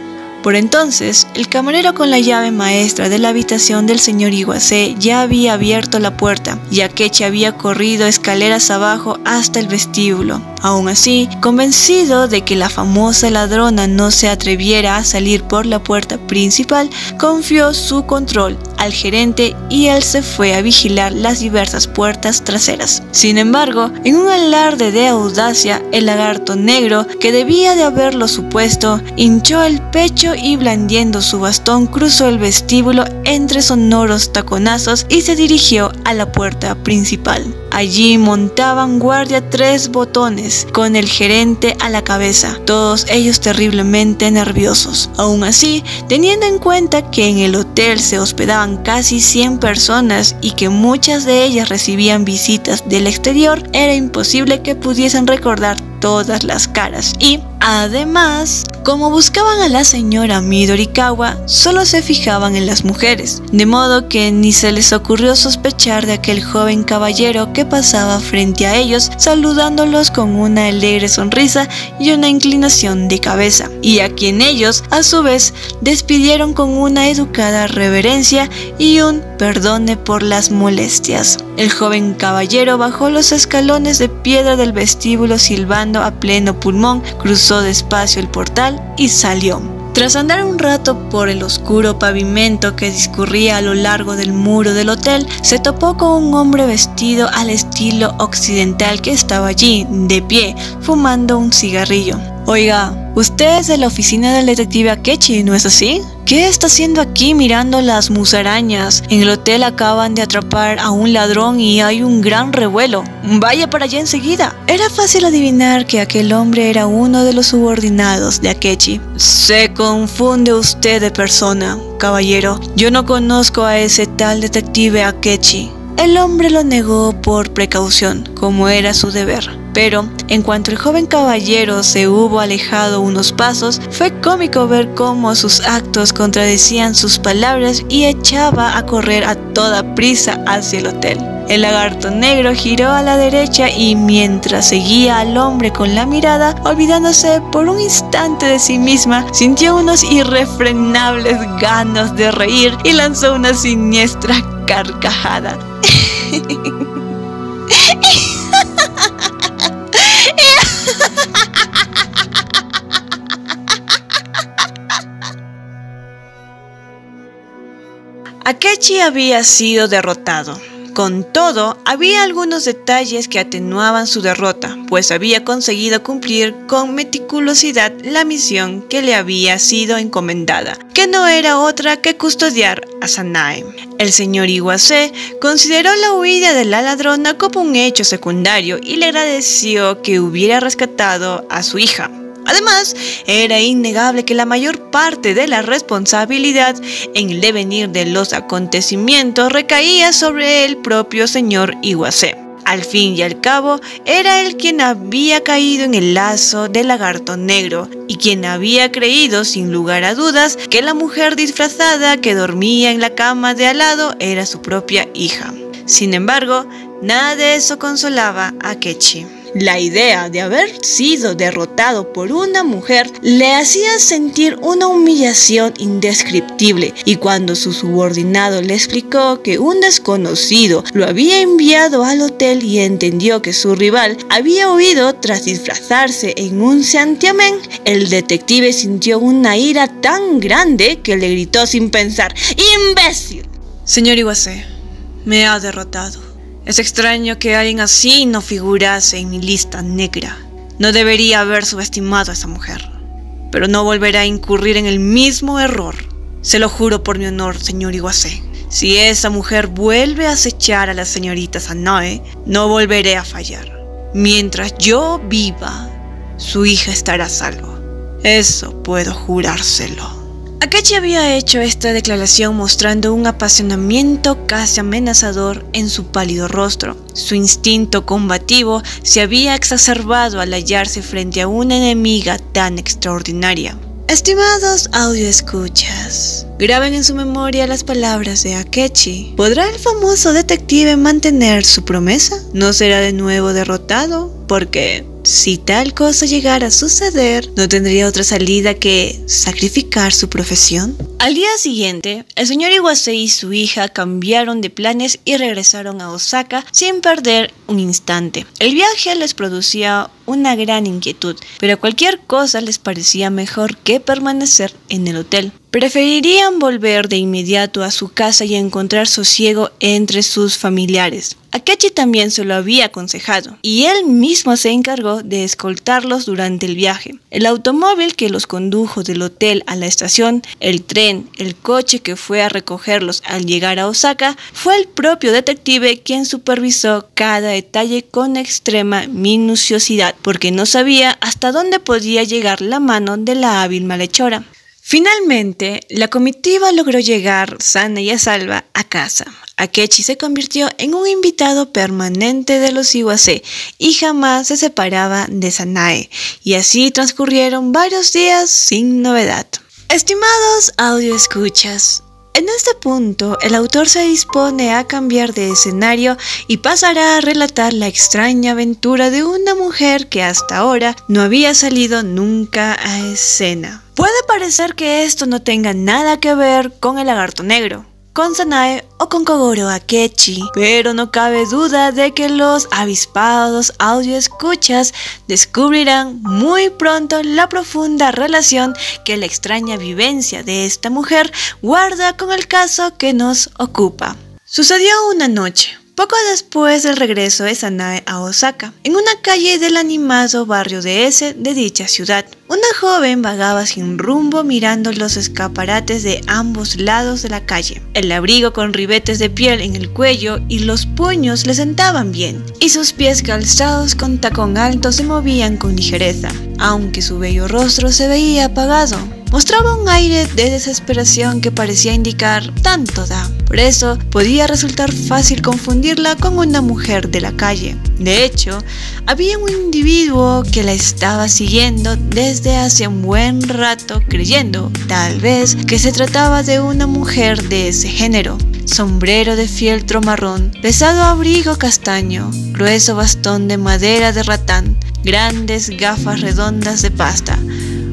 Por entonces, el camarero con la llave maestra de la habitación del señor Iguacé ya había abierto la puerta y Akechi había corrido escaleras abajo hasta el vestíbulo. Aún así, convencido de que la famosa ladrona no se atreviera a salir por la puerta principal, confió su control al gerente y él se fue a vigilar las diversas puertas traseras. Sin embargo, en un alarde de audacia, el lagarto negro, que debía de haberlo supuesto, hinchó el pecho y blandiendo su bastón cruzó el vestíbulo entre sonoros taconazos y se dirigió a la puerta principal. Allí montaban guardia tres botones, con el gerente a la cabeza, todos ellos terriblemente nerviosos. Aún así, teniendo en cuenta que en el hotel se hospedaban casi 100 personas y que muchas de ellas recibían visitas del exterior, era imposible que pudiesen recordar todas las caras y, además, como buscaban a la señora Midorikawa, solo se fijaban en las mujeres, de modo que ni se les ocurrió sospechar de aquel joven caballero que pasaba frente a ellos saludándolos con una alegre sonrisa y una inclinación de cabeza, y a quien ellos, a su vez, despidieron con una educada reverencia y un perdone por las molestias. El joven caballero bajó los escalones de piedra del vestíbulo a pleno pulmón, cruzó despacio el portal y salió. Tras andar un rato por el oscuro pavimento que discurría a lo largo del muro del hotel, se topó con un hombre vestido al estilo occidental que estaba allí, de pie, fumando un cigarrillo. Oiga, usted es de la oficina del detective Akechi, ¿no es así? ¿Qué está haciendo aquí mirando las musarañas? En el hotel acaban de atrapar a un ladrón y hay un gran revuelo. Vaya para allá enseguida. Era fácil adivinar que aquel hombre era uno de los subordinados de Akechi. Se confunde usted de persona, caballero. Yo no conozco a ese tal detective Akechi. El hombre lo negó por precaución, como era su deber. Pero en cuanto el joven caballero se hubo alejado unos pasos, fue cómico ver cómo sus actos contradecían sus palabras y echaba a correr a toda prisa hacia el hotel. El lagarto negro giró a la derecha y mientras seguía al hombre con la mirada, olvidándose por un instante de sí misma, sintió unos irrefrenables ganas de reír y lanzó una siniestra carcajada. Akechi había sido derrotado. Con todo, había algunos detalles que atenuaban su derrota, pues había conseguido cumplir con meticulosidad la misión que le había sido encomendada, que no era otra que custodiar a Sanae. El señor Iwase consideró la huida de la ladrona como un hecho secundario y le agradeció que hubiera rescatado a su hija. Además, era innegable que la mayor parte de la responsabilidad en el devenir de los acontecimientos recaía sobre el propio señor Iwase. Al fin y al cabo, era él quien había caído en el lazo del lagarto negro y quien había creído, sin lugar a dudas, que la mujer disfrazada que dormía en la cama de al lado era su propia hija. Sin embargo, nada de eso consolaba a Kechi. La idea de haber sido derrotado por una mujer le hacía sentir una humillación indescriptible y cuando su subordinado le explicó que un desconocido lo había enviado al hotel y entendió que su rival había huido tras disfrazarse en un santiamén, el detective sintió una ira tan grande que le gritó sin pensar, ¡Imbécil! Señor Iwase, me ha derrotado. Es extraño que alguien así no figurase en mi lista negra. No debería haber subestimado a esa mujer. Pero no volverá a incurrir en el mismo error. Se lo juro por mi honor, señor Iguacé. Si esa mujer vuelve a acechar a la señorita Sanoe, no volveré a fallar. Mientras yo viva, su hija estará a salvo. Eso puedo jurárselo. Akechi había hecho esta declaración mostrando un apasionamiento casi amenazador en su pálido rostro. Su instinto combativo se había exacerbado al hallarse frente a una enemiga tan extraordinaria. Estimados escuchas, graben en su memoria las palabras de Akechi. ¿Podrá el famoso detective mantener su promesa? ¿No será de nuevo derrotado? Porque si tal cosa llegara a suceder, ¿no tendría otra salida que sacrificar su profesión? Al día siguiente, el señor Iwase y su hija cambiaron de planes y regresaron a Osaka sin perder un instante. El viaje les producía una gran inquietud, pero cualquier cosa les parecía mejor que permanecer en el hotel. Preferirían volver de inmediato a su casa y encontrar sosiego entre sus familiares. Akechi también se lo había aconsejado, y él mismo se encargó de escoltarlos durante el viaje. El automóvil que los condujo del hotel a la estación, el tren, el coche que fue a recogerlos al llegar a Osaka, fue el propio detective quien supervisó cada detalle con extrema minuciosidad, porque no sabía hasta dónde podía llegar la mano de la hábil malhechora. Finalmente, la comitiva logró llegar sana y a salva a casa. Akechi se convirtió en un invitado permanente de los Iwase y jamás se separaba de Sanae, y así transcurrieron varios días sin novedad. Estimados audio escuchas, en este punto, el autor se dispone a cambiar de escenario y pasará a relatar la extraña aventura de una mujer que hasta ahora no había salido nunca a escena. Puede parecer que esto no tenga nada que ver con el lagarto negro, con Sanae o con Kogoro Akechi, pero no cabe duda de que los avispados escuchas descubrirán muy pronto la profunda relación que la extraña vivencia de esta mujer guarda con el caso que nos ocupa. Sucedió una noche, Poco después del regreso de Sanae a Osaka, en una calle del animado barrio de S de dicha ciudad, una joven vagaba sin rumbo mirando los escaparates de ambos lados de la calle. El abrigo con ribetes de piel en el cuello y los puños le sentaban bien, y sus pies calzados con tacón alto se movían con ligereza, aunque su bello rostro se veía apagado. Mostraba un aire de desesperación que parecía indicar tanto da. Por eso podía resultar fácil confundirla con una mujer de la calle. De hecho, había un individuo que la estaba siguiendo desde hace un buen rato creyendo, tal vez, que se trataba de una mujer de ese género. Sombrero de fieltro marrón, pesado abrigo castaño, grueso bastón de madera de ratán, grandes gafas redondas de pasta,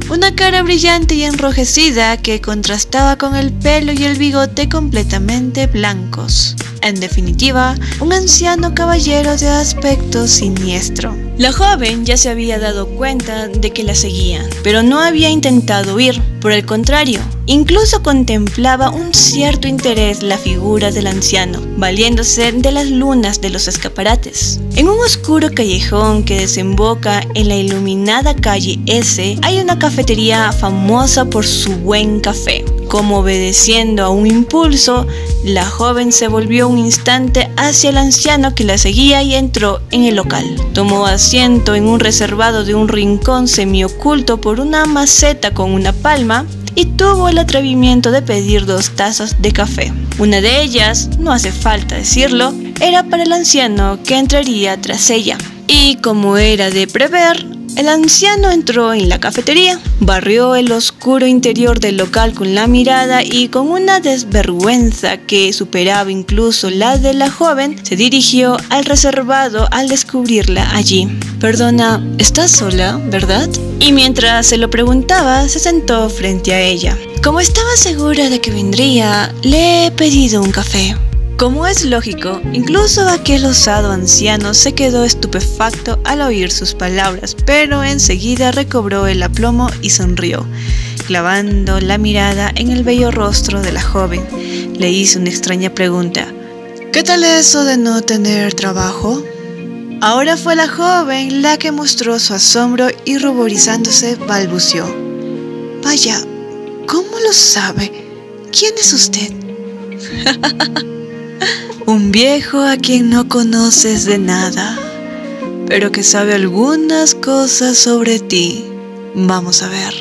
una cara brillante y enrojecida que contrastaba con el pelo y el bigote completamente blancos. En definitiva, un anciano caballero de aspecto siniestro. La joven ya se había dado cuenta de que la seguían, pero no había intentado huir. Por el contrario, incluso contemplaba un cierto interés la figura del anciano, valiéndose de las lunas de los escaparates. En un oscuro callejón que desemboca en la iluminada calle S, hay una cafetería famosa por su buen café. Como obedeciendo a un impulso, la joven se volvió un instante hacia el anciano que la seguía y entró en el local. Tomó asiento en un reservado de un rincón semioculto por una maceta con una palma y tuvo el atrevimiento de pedir dos tazas de café. Una de ellas, no hace falta decirlo, era para el anciano que entraría tras ella. Y como era de prever, el anciano entró en la cafetería, barrió el oscuro interior del local con la mirada y con una desvergüenza que superaba incluso la de la joven, se dirigió al reservado al descubrirla allí. Perdona, ¿estás sola, verdad? Y mientras se lo preguntaba, se sentó frente a ella. Como estaba segura de que vendría, le he pedido un café. Como es lógico, incluso aquel osado anciano se quedó estupefacto al oír sus palabras, pero enseguida recobró el aplomo y sonrió, clavando la mirada en el bello rostro de la joven. Le hizo una extraña pregunta. ¿Qué tal eso de no tener trabajo? Ahora fue la joven la que mostró su asombro y ruborizándose balbuceó. Vaya, ¿cómo lo sabe? ¿Quién es usted? Un viejo a quien no conoces de nada, pero que sabe algunas cosas sobre ti. Vamos a ver.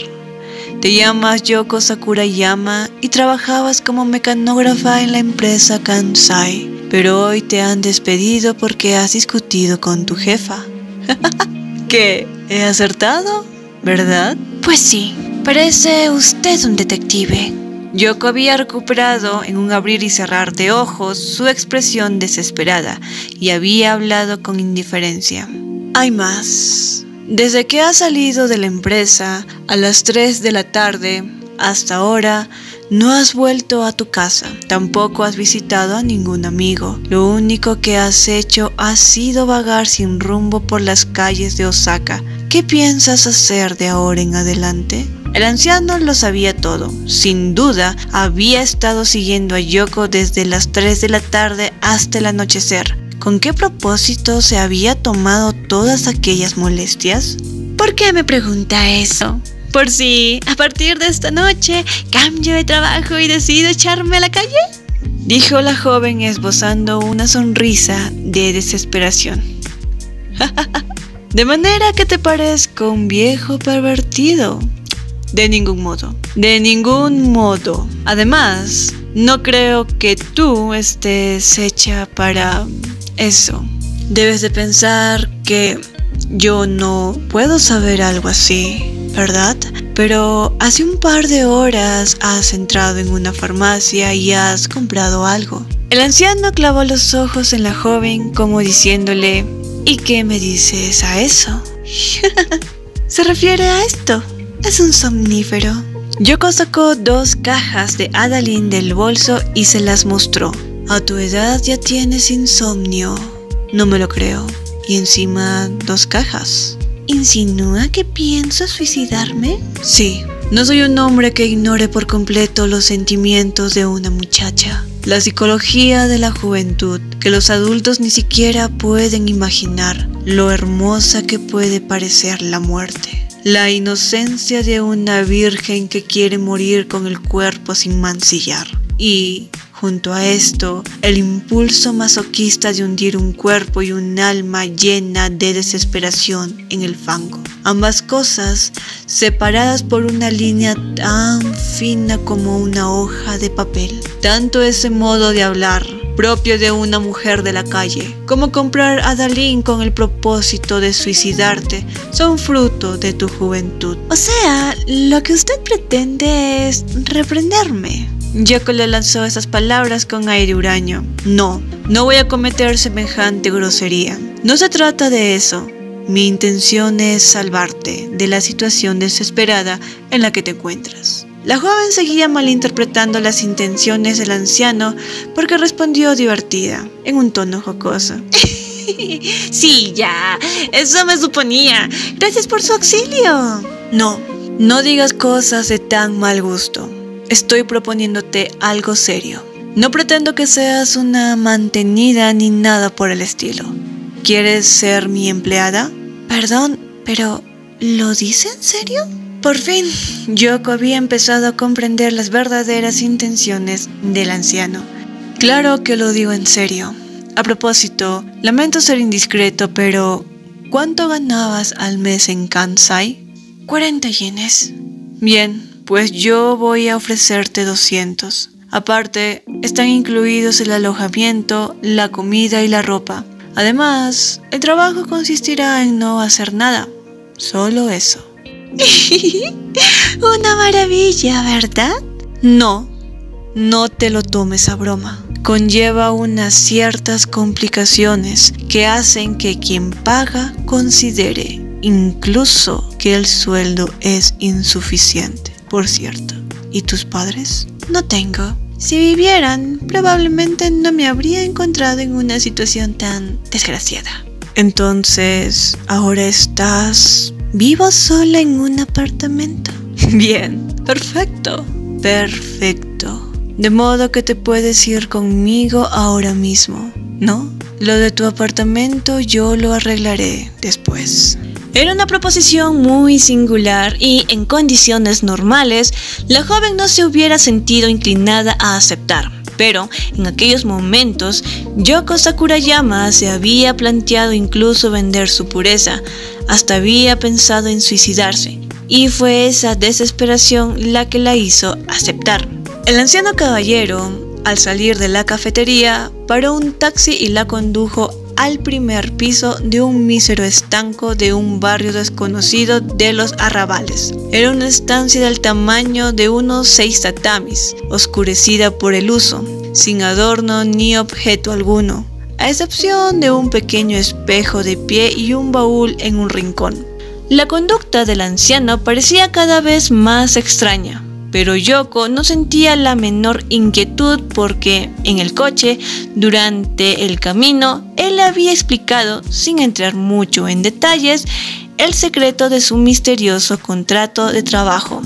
Te llamas Yoko Sakurayama y trabajabas como mecanógrafa en la empresa Kansai, pero hoy te han despedido porque has discutido con tu jefa. ¿Qué? ¿He acertado? ¿Verdad? Pues sí, parece usted un detective. Yoko había recuperado en un abrir y cerrar de ojos su expresión desesperada y había hablado con indiferencia. Hay más. Desde que has salido de la empresa a las 3 de la tarde hasta ahora, no has vuelto a tu casa, tampoco has visitado a ningún amigo. Lo único que has hecho ha sido vagar sin rumbo por las calles de Osaka. ¿Qué piensas hacer de ahora en adelante? El anciano lo sabía todo. Sin duda, había estado siguiendo a Yoko desde las 3 de la tarde hasta el anochecer. ¿Con qué propósito se había tomado todas aquellas molestias? ¿Por qué me pregunta eso? Por si, a partir de esta noche, cambio de trabajo y decido echarme a la calle. Dijo la joven esbozando una sonrisa de desesperación. de manera que te parezco un viejo pervertido. De ningún modo. De ningún modo. Además, no creo que tú estés hecha para eso. Debes de pensar que yo no puedo saber algo así, ¿verdad? Pero hace un par de horas has entrado en una farmacia y has comprado algo. El anciano clavó los ojos en la joven como diciéndole, ¿y qué me dices a eso? Se refiere a esto. Es un somnífero. Yoko sacó dos cajas de Adalin del bolso y se las mostró. A tu edad ya tienes insomnio. No me lo creo. Y encima dos cajas. ¿Insinúa que pienso suicidarme? Sí. No soy un hombre que ignore por completo los sentimientos de una muchacha. La psicología de la juventud, que los adultos ni siquiera pueden imaginar lo hermosa que puede parecer la muerte. La inocencia de una virgen que quiere morir con el cuerpo sin mancillar. Y Junto a esto, el impulso masoquista de hundir un cuerpo y un alma llena de desesperación en el fango. Ambas cosas separadas por una línea tan fina como una hoja de papel. Tanto ese modo de hablar propio de una mujer de la calle, como comprar a Dalín con el propósito de suicidarte, son fruto de tu juventud. O sea, lo que usted pretende es reprenderme. Le lanzó esas palabras con aire huraño. No, no voy a cometer semejante grosería. No se trata de eso. Mi intención es salvarte de la situación desesperada en la que te encuentras. La joven seguía malinterpretando las intenciones del anciano porque respondió divertida, en un tono jocoso. sí, ya, eso me suponía. Gracias por su auxilio. No, no digas cosas de tan mal gusto. Estoy proponiéndote algo serio. No pretendo que seas una mantenida ni nada por el estilo. ¿Quieres ser mi empleada? Perdón, pero ¿lo dice en serio? Por fin, Yoko había empezado a comprender las verdaderas intenciones del anciano. Claro que lo digo en serio. A propósito, lamento ser indiscreto, pero ¿cuánto ganabas al mes en Kansai? 40 yenes. Bien, pues yo voy a ofrecerte 200. Aparte, están incluidos el alojamiento, la comida y la ropa. Además, el trabajo consistirá en no hacer nada, solo eso. Una maravilla, ¿verdad? No, no te lo tomes a broma. Conlleva unas ciertas complicaciones que hacen que quien paga considere incluso que el sueldo es insuficiente por cierto. ¿Y tus padres? No tengo. Si vivieran, probablemente no me habría encontrado en una situación tan desgraciada. Entonces, ahora estás vivo sola en un apartamento. Bien, perfecto, perfecto. De modo que te puedes ir conmigo ahora mismo, ¿no? Lo de tu apartamento yo lo arreglaré después. Era una proposición muy singular y en condiciones normales la joven no se hubiera sentido inclinada a aceptar. Pero en aquellos momentos, Yoko Sakurayama se había planteado incluso vender su pureza, hasta había pensado en suicidarse, y fue esa desesperación la que la hizo aceptar. El anciano caballero, al salir de la cafetería, paró un taxi y la condujo al primer piso de un mísero estanco de un barrio desconocido de los arrabales. Era una estancia del tamaño de unos seis tatamis, oscurecida por el uso, sin adorno ni objeto alguno, a excepción de un pequeño espejo de pie y un baúl en un rincón. La conducta del anciano parecía cada vez más extraña pero Yoko no sentía la menor inquietud porque en el coche, durante el camino, él le había explicado, sin entrar mucho en detalles, el secreto de su misterioso contrato de trabajo.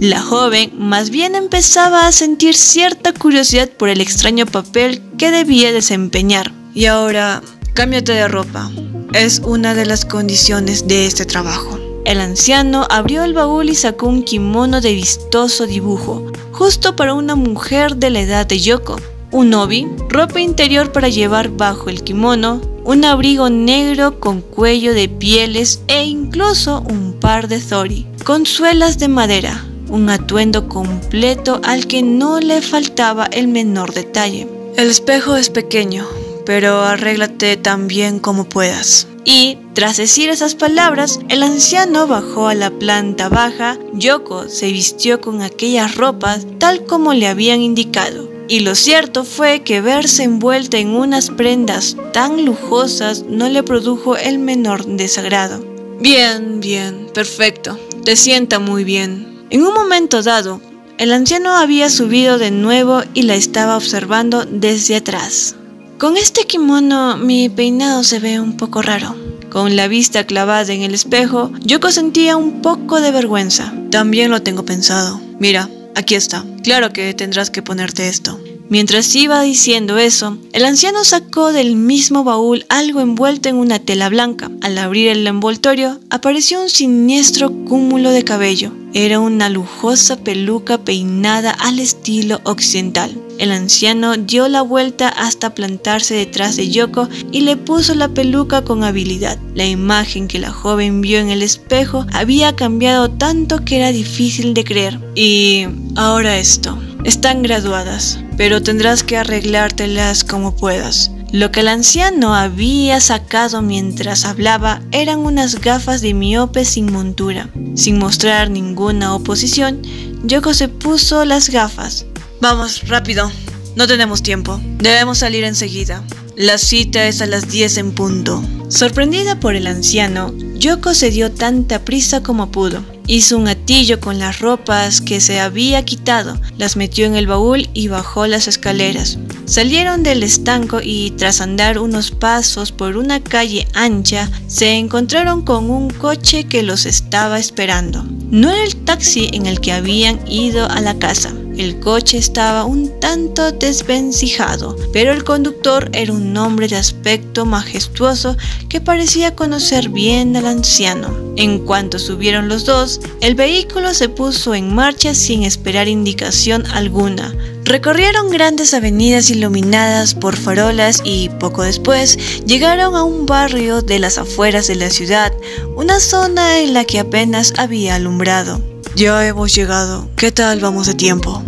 La joven más bien empezaba a sentir cierta curiosidad por el extraño papel que debía desempeñar. Y ahora, cámbiate de ropa. Es una de las condiciones de este trabajo. El anciano abrió el baúl y sacó un kimono de vistoso dibujo, justo para una mujer de la edad de Yoko. Un obi, ropa interior para llevar bajo el kimono, un abrigo negro con cuello de pieles e incluso un par de zori, con suelas de madera, un atuendo completo al que no le faltaba el menor detalle. El espejo es pequeño, pero arréglate tan bien como puedas. Y, tras decir esas palabras, el anciano bajó a la planta baja, Yoko se vistió con aquellas ropas tal como le habían indicado. Y lo cierto fue que verse envuelta en unas prendas tan lujosas no le produjo el menor desagrado. Bien, bien, perfecto, te sienta muy bien. En un momento dado, el anciano había subido de nuevo y la estaba observando desde atrás. Con este kimono mi peinado se ve un poco raro. Con la vista clavada en el espejo, Yoko sentía un poco de vergüenza. También lo tengo pensado. Mira, aquí está. Claro que tendrás que ponerte esto. Mientras iba diciendo eso, el anciano sacó del mismo baúl algo envuelto en una tela blanca. Al abrir el envoltorio, apareció un siniestro cúmulo de cabello. Era una lujosa peluca peinada al estilo occidental. El anciano dio la vuelta hasta plantarse detrás de Yoko y le puso la peluca con habilidad. La imagen que la joven vio en el espejo había cambiado tanto que era difícil de creer. Y ahora esto. Están graduadas, pero tendrás que arreglártelas como puedas. Lo que el anciano había sacado mientras hablaba eran unas gafas de miope sin montura. Sin mostrar ninguna oposición, Yoko se puso las gafas. Vamos, rápido. No tenemos tiempo. Debemos salir enseguida. La cita es a las 10 en punto. Sorprendida por el anciano, Yoko se dio tanta prisa como pudo. Hizo un atillo con las ropas que se había quitado, las metió en el baúl y bajó las escaleras. Salieron del estanco y tras andar unos pasos por una calle ancha, se encontraron con un coche que los estaba esperando. No era el taxi en el que habían ido a la casa. El coche estaba un tanto desvencijado, pero el conductor era un hombre de aspecto majestuoso que parecía conocer bien al anciano. En cuanto subieron los dos, el vehículo se puso en marcha sin esperar indicación alguna. Recorrieron grandes avenidas iluminadas por farolas y poco después llegaron a un barrio de las afueras de la ciudad, una zona en la que apenas había alumbrado. Ya hemos llegado. ¿Qué tal vamos de tiempo?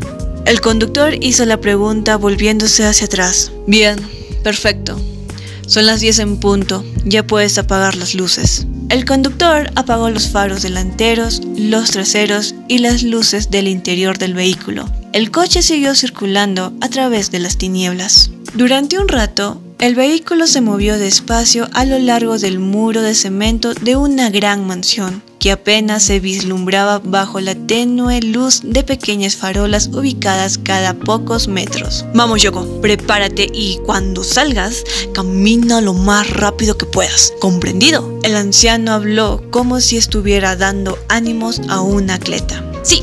El conductor hizo la pregunta volviéndose hacia atrás. Bien, perfecto. Son las 10 en punto. Ya puedes apagar las luces. El conductor apagó los faros delanteros, los traseros y las luces del interior del vehículo. El coche siguió circulando a través de las tinieblas. Durante un rato, el vehículo se movió despacio a lo largo del muro de cemento de una gran mansión, que apenas se vislumbraba bajo la tenue luz de pequeñas farolas ubicadas cada pocos metros. Vamos, Yoko, prepárate y cuando salgas, camina lo más rápido que puedas. ¿Comprendido? El anciano habló como si estuviera dando ánimos a un atleta. Sí,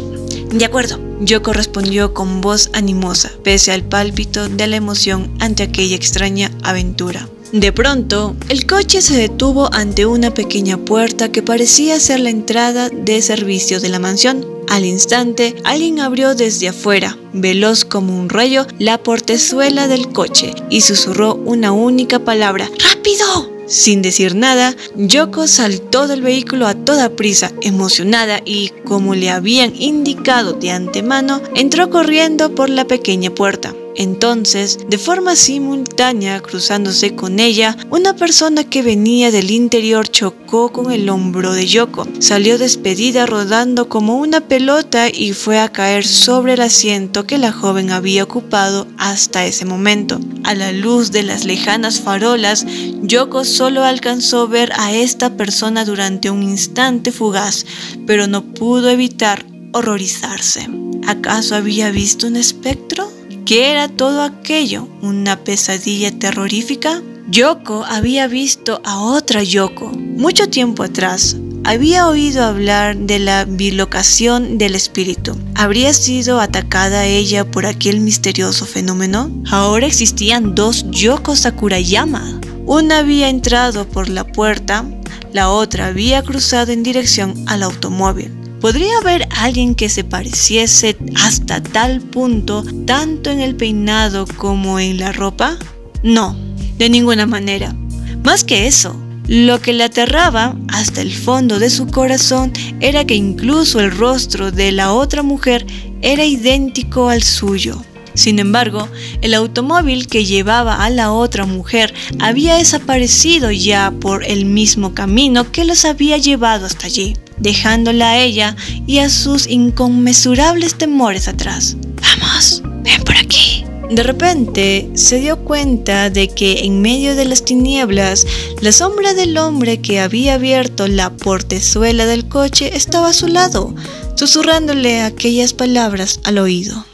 de acuerdo. Yoko respondió con voz animosa, pese al pálpito de la emoción ante aquella extraña aventura. De pronto, el coche se detuvo ante una pequeña puerta que parecía ser la entrada de servicio de la mansión. Al instante, alguien abrió desde afuera, veloz como un rayo, la portezuela del coche y susurró una única palabra. ¡Rápido! Sin decir nada, Yoko saltó del vehículo a toda prisa, emocionada y, como le habían indicado de antemano, entró corriendo por la pequeña puerta. Entonces, de forma simultánea, cruzándose con ella, una persona que venía del interior chocó con el hombro de Yoko. Salió despedida rodando como una pelota y fue a caer sobre el asiento que la joven había ocupado hasta ese momento. A la luz de las lejanas farolas, Yoko solo alcanzó ver a esta persona durante un instante fugaz, pero no pudo evitar horrorizarse. ¿Acaso había visto un espectro? ¿Qué era todo aquello? ¿Una pesadilla terrorífica? Yoko había visto a otra Yoko. Mucho tiempo atrás, había oído hablar de la bilocación del espíritu. ¿Habría sido atacada ella por aquel misterioso fenómeno? Ahora existían dos Yoko Sakurayama. Una había entrado por la puerta, la otra había cruzado en dirección al automóvil. ¿Podría haber alguien que se pareciese hasta tal punto tanto en el peinado como en la ropa? No, de ninguna manera. Más que eso, lo que le aterraba hasta el fondo de su corazón era que incluso el rostro de la otra mujer era idéntico al suyo. Sin embargo, el automóvil que llevaba a la otra mujer había desaparecido ya por el mismo camino que los había llevado hasta allí dejándola a ella y a sus inconmensurables temores atrás. Vamos, ven por aquí. De repente se dio cuenta de que en medio de las tinieblas, la sombra del hombre que había abierto la portezuela del coche estaba a su lado, susurrándole aquellas palabras al oído.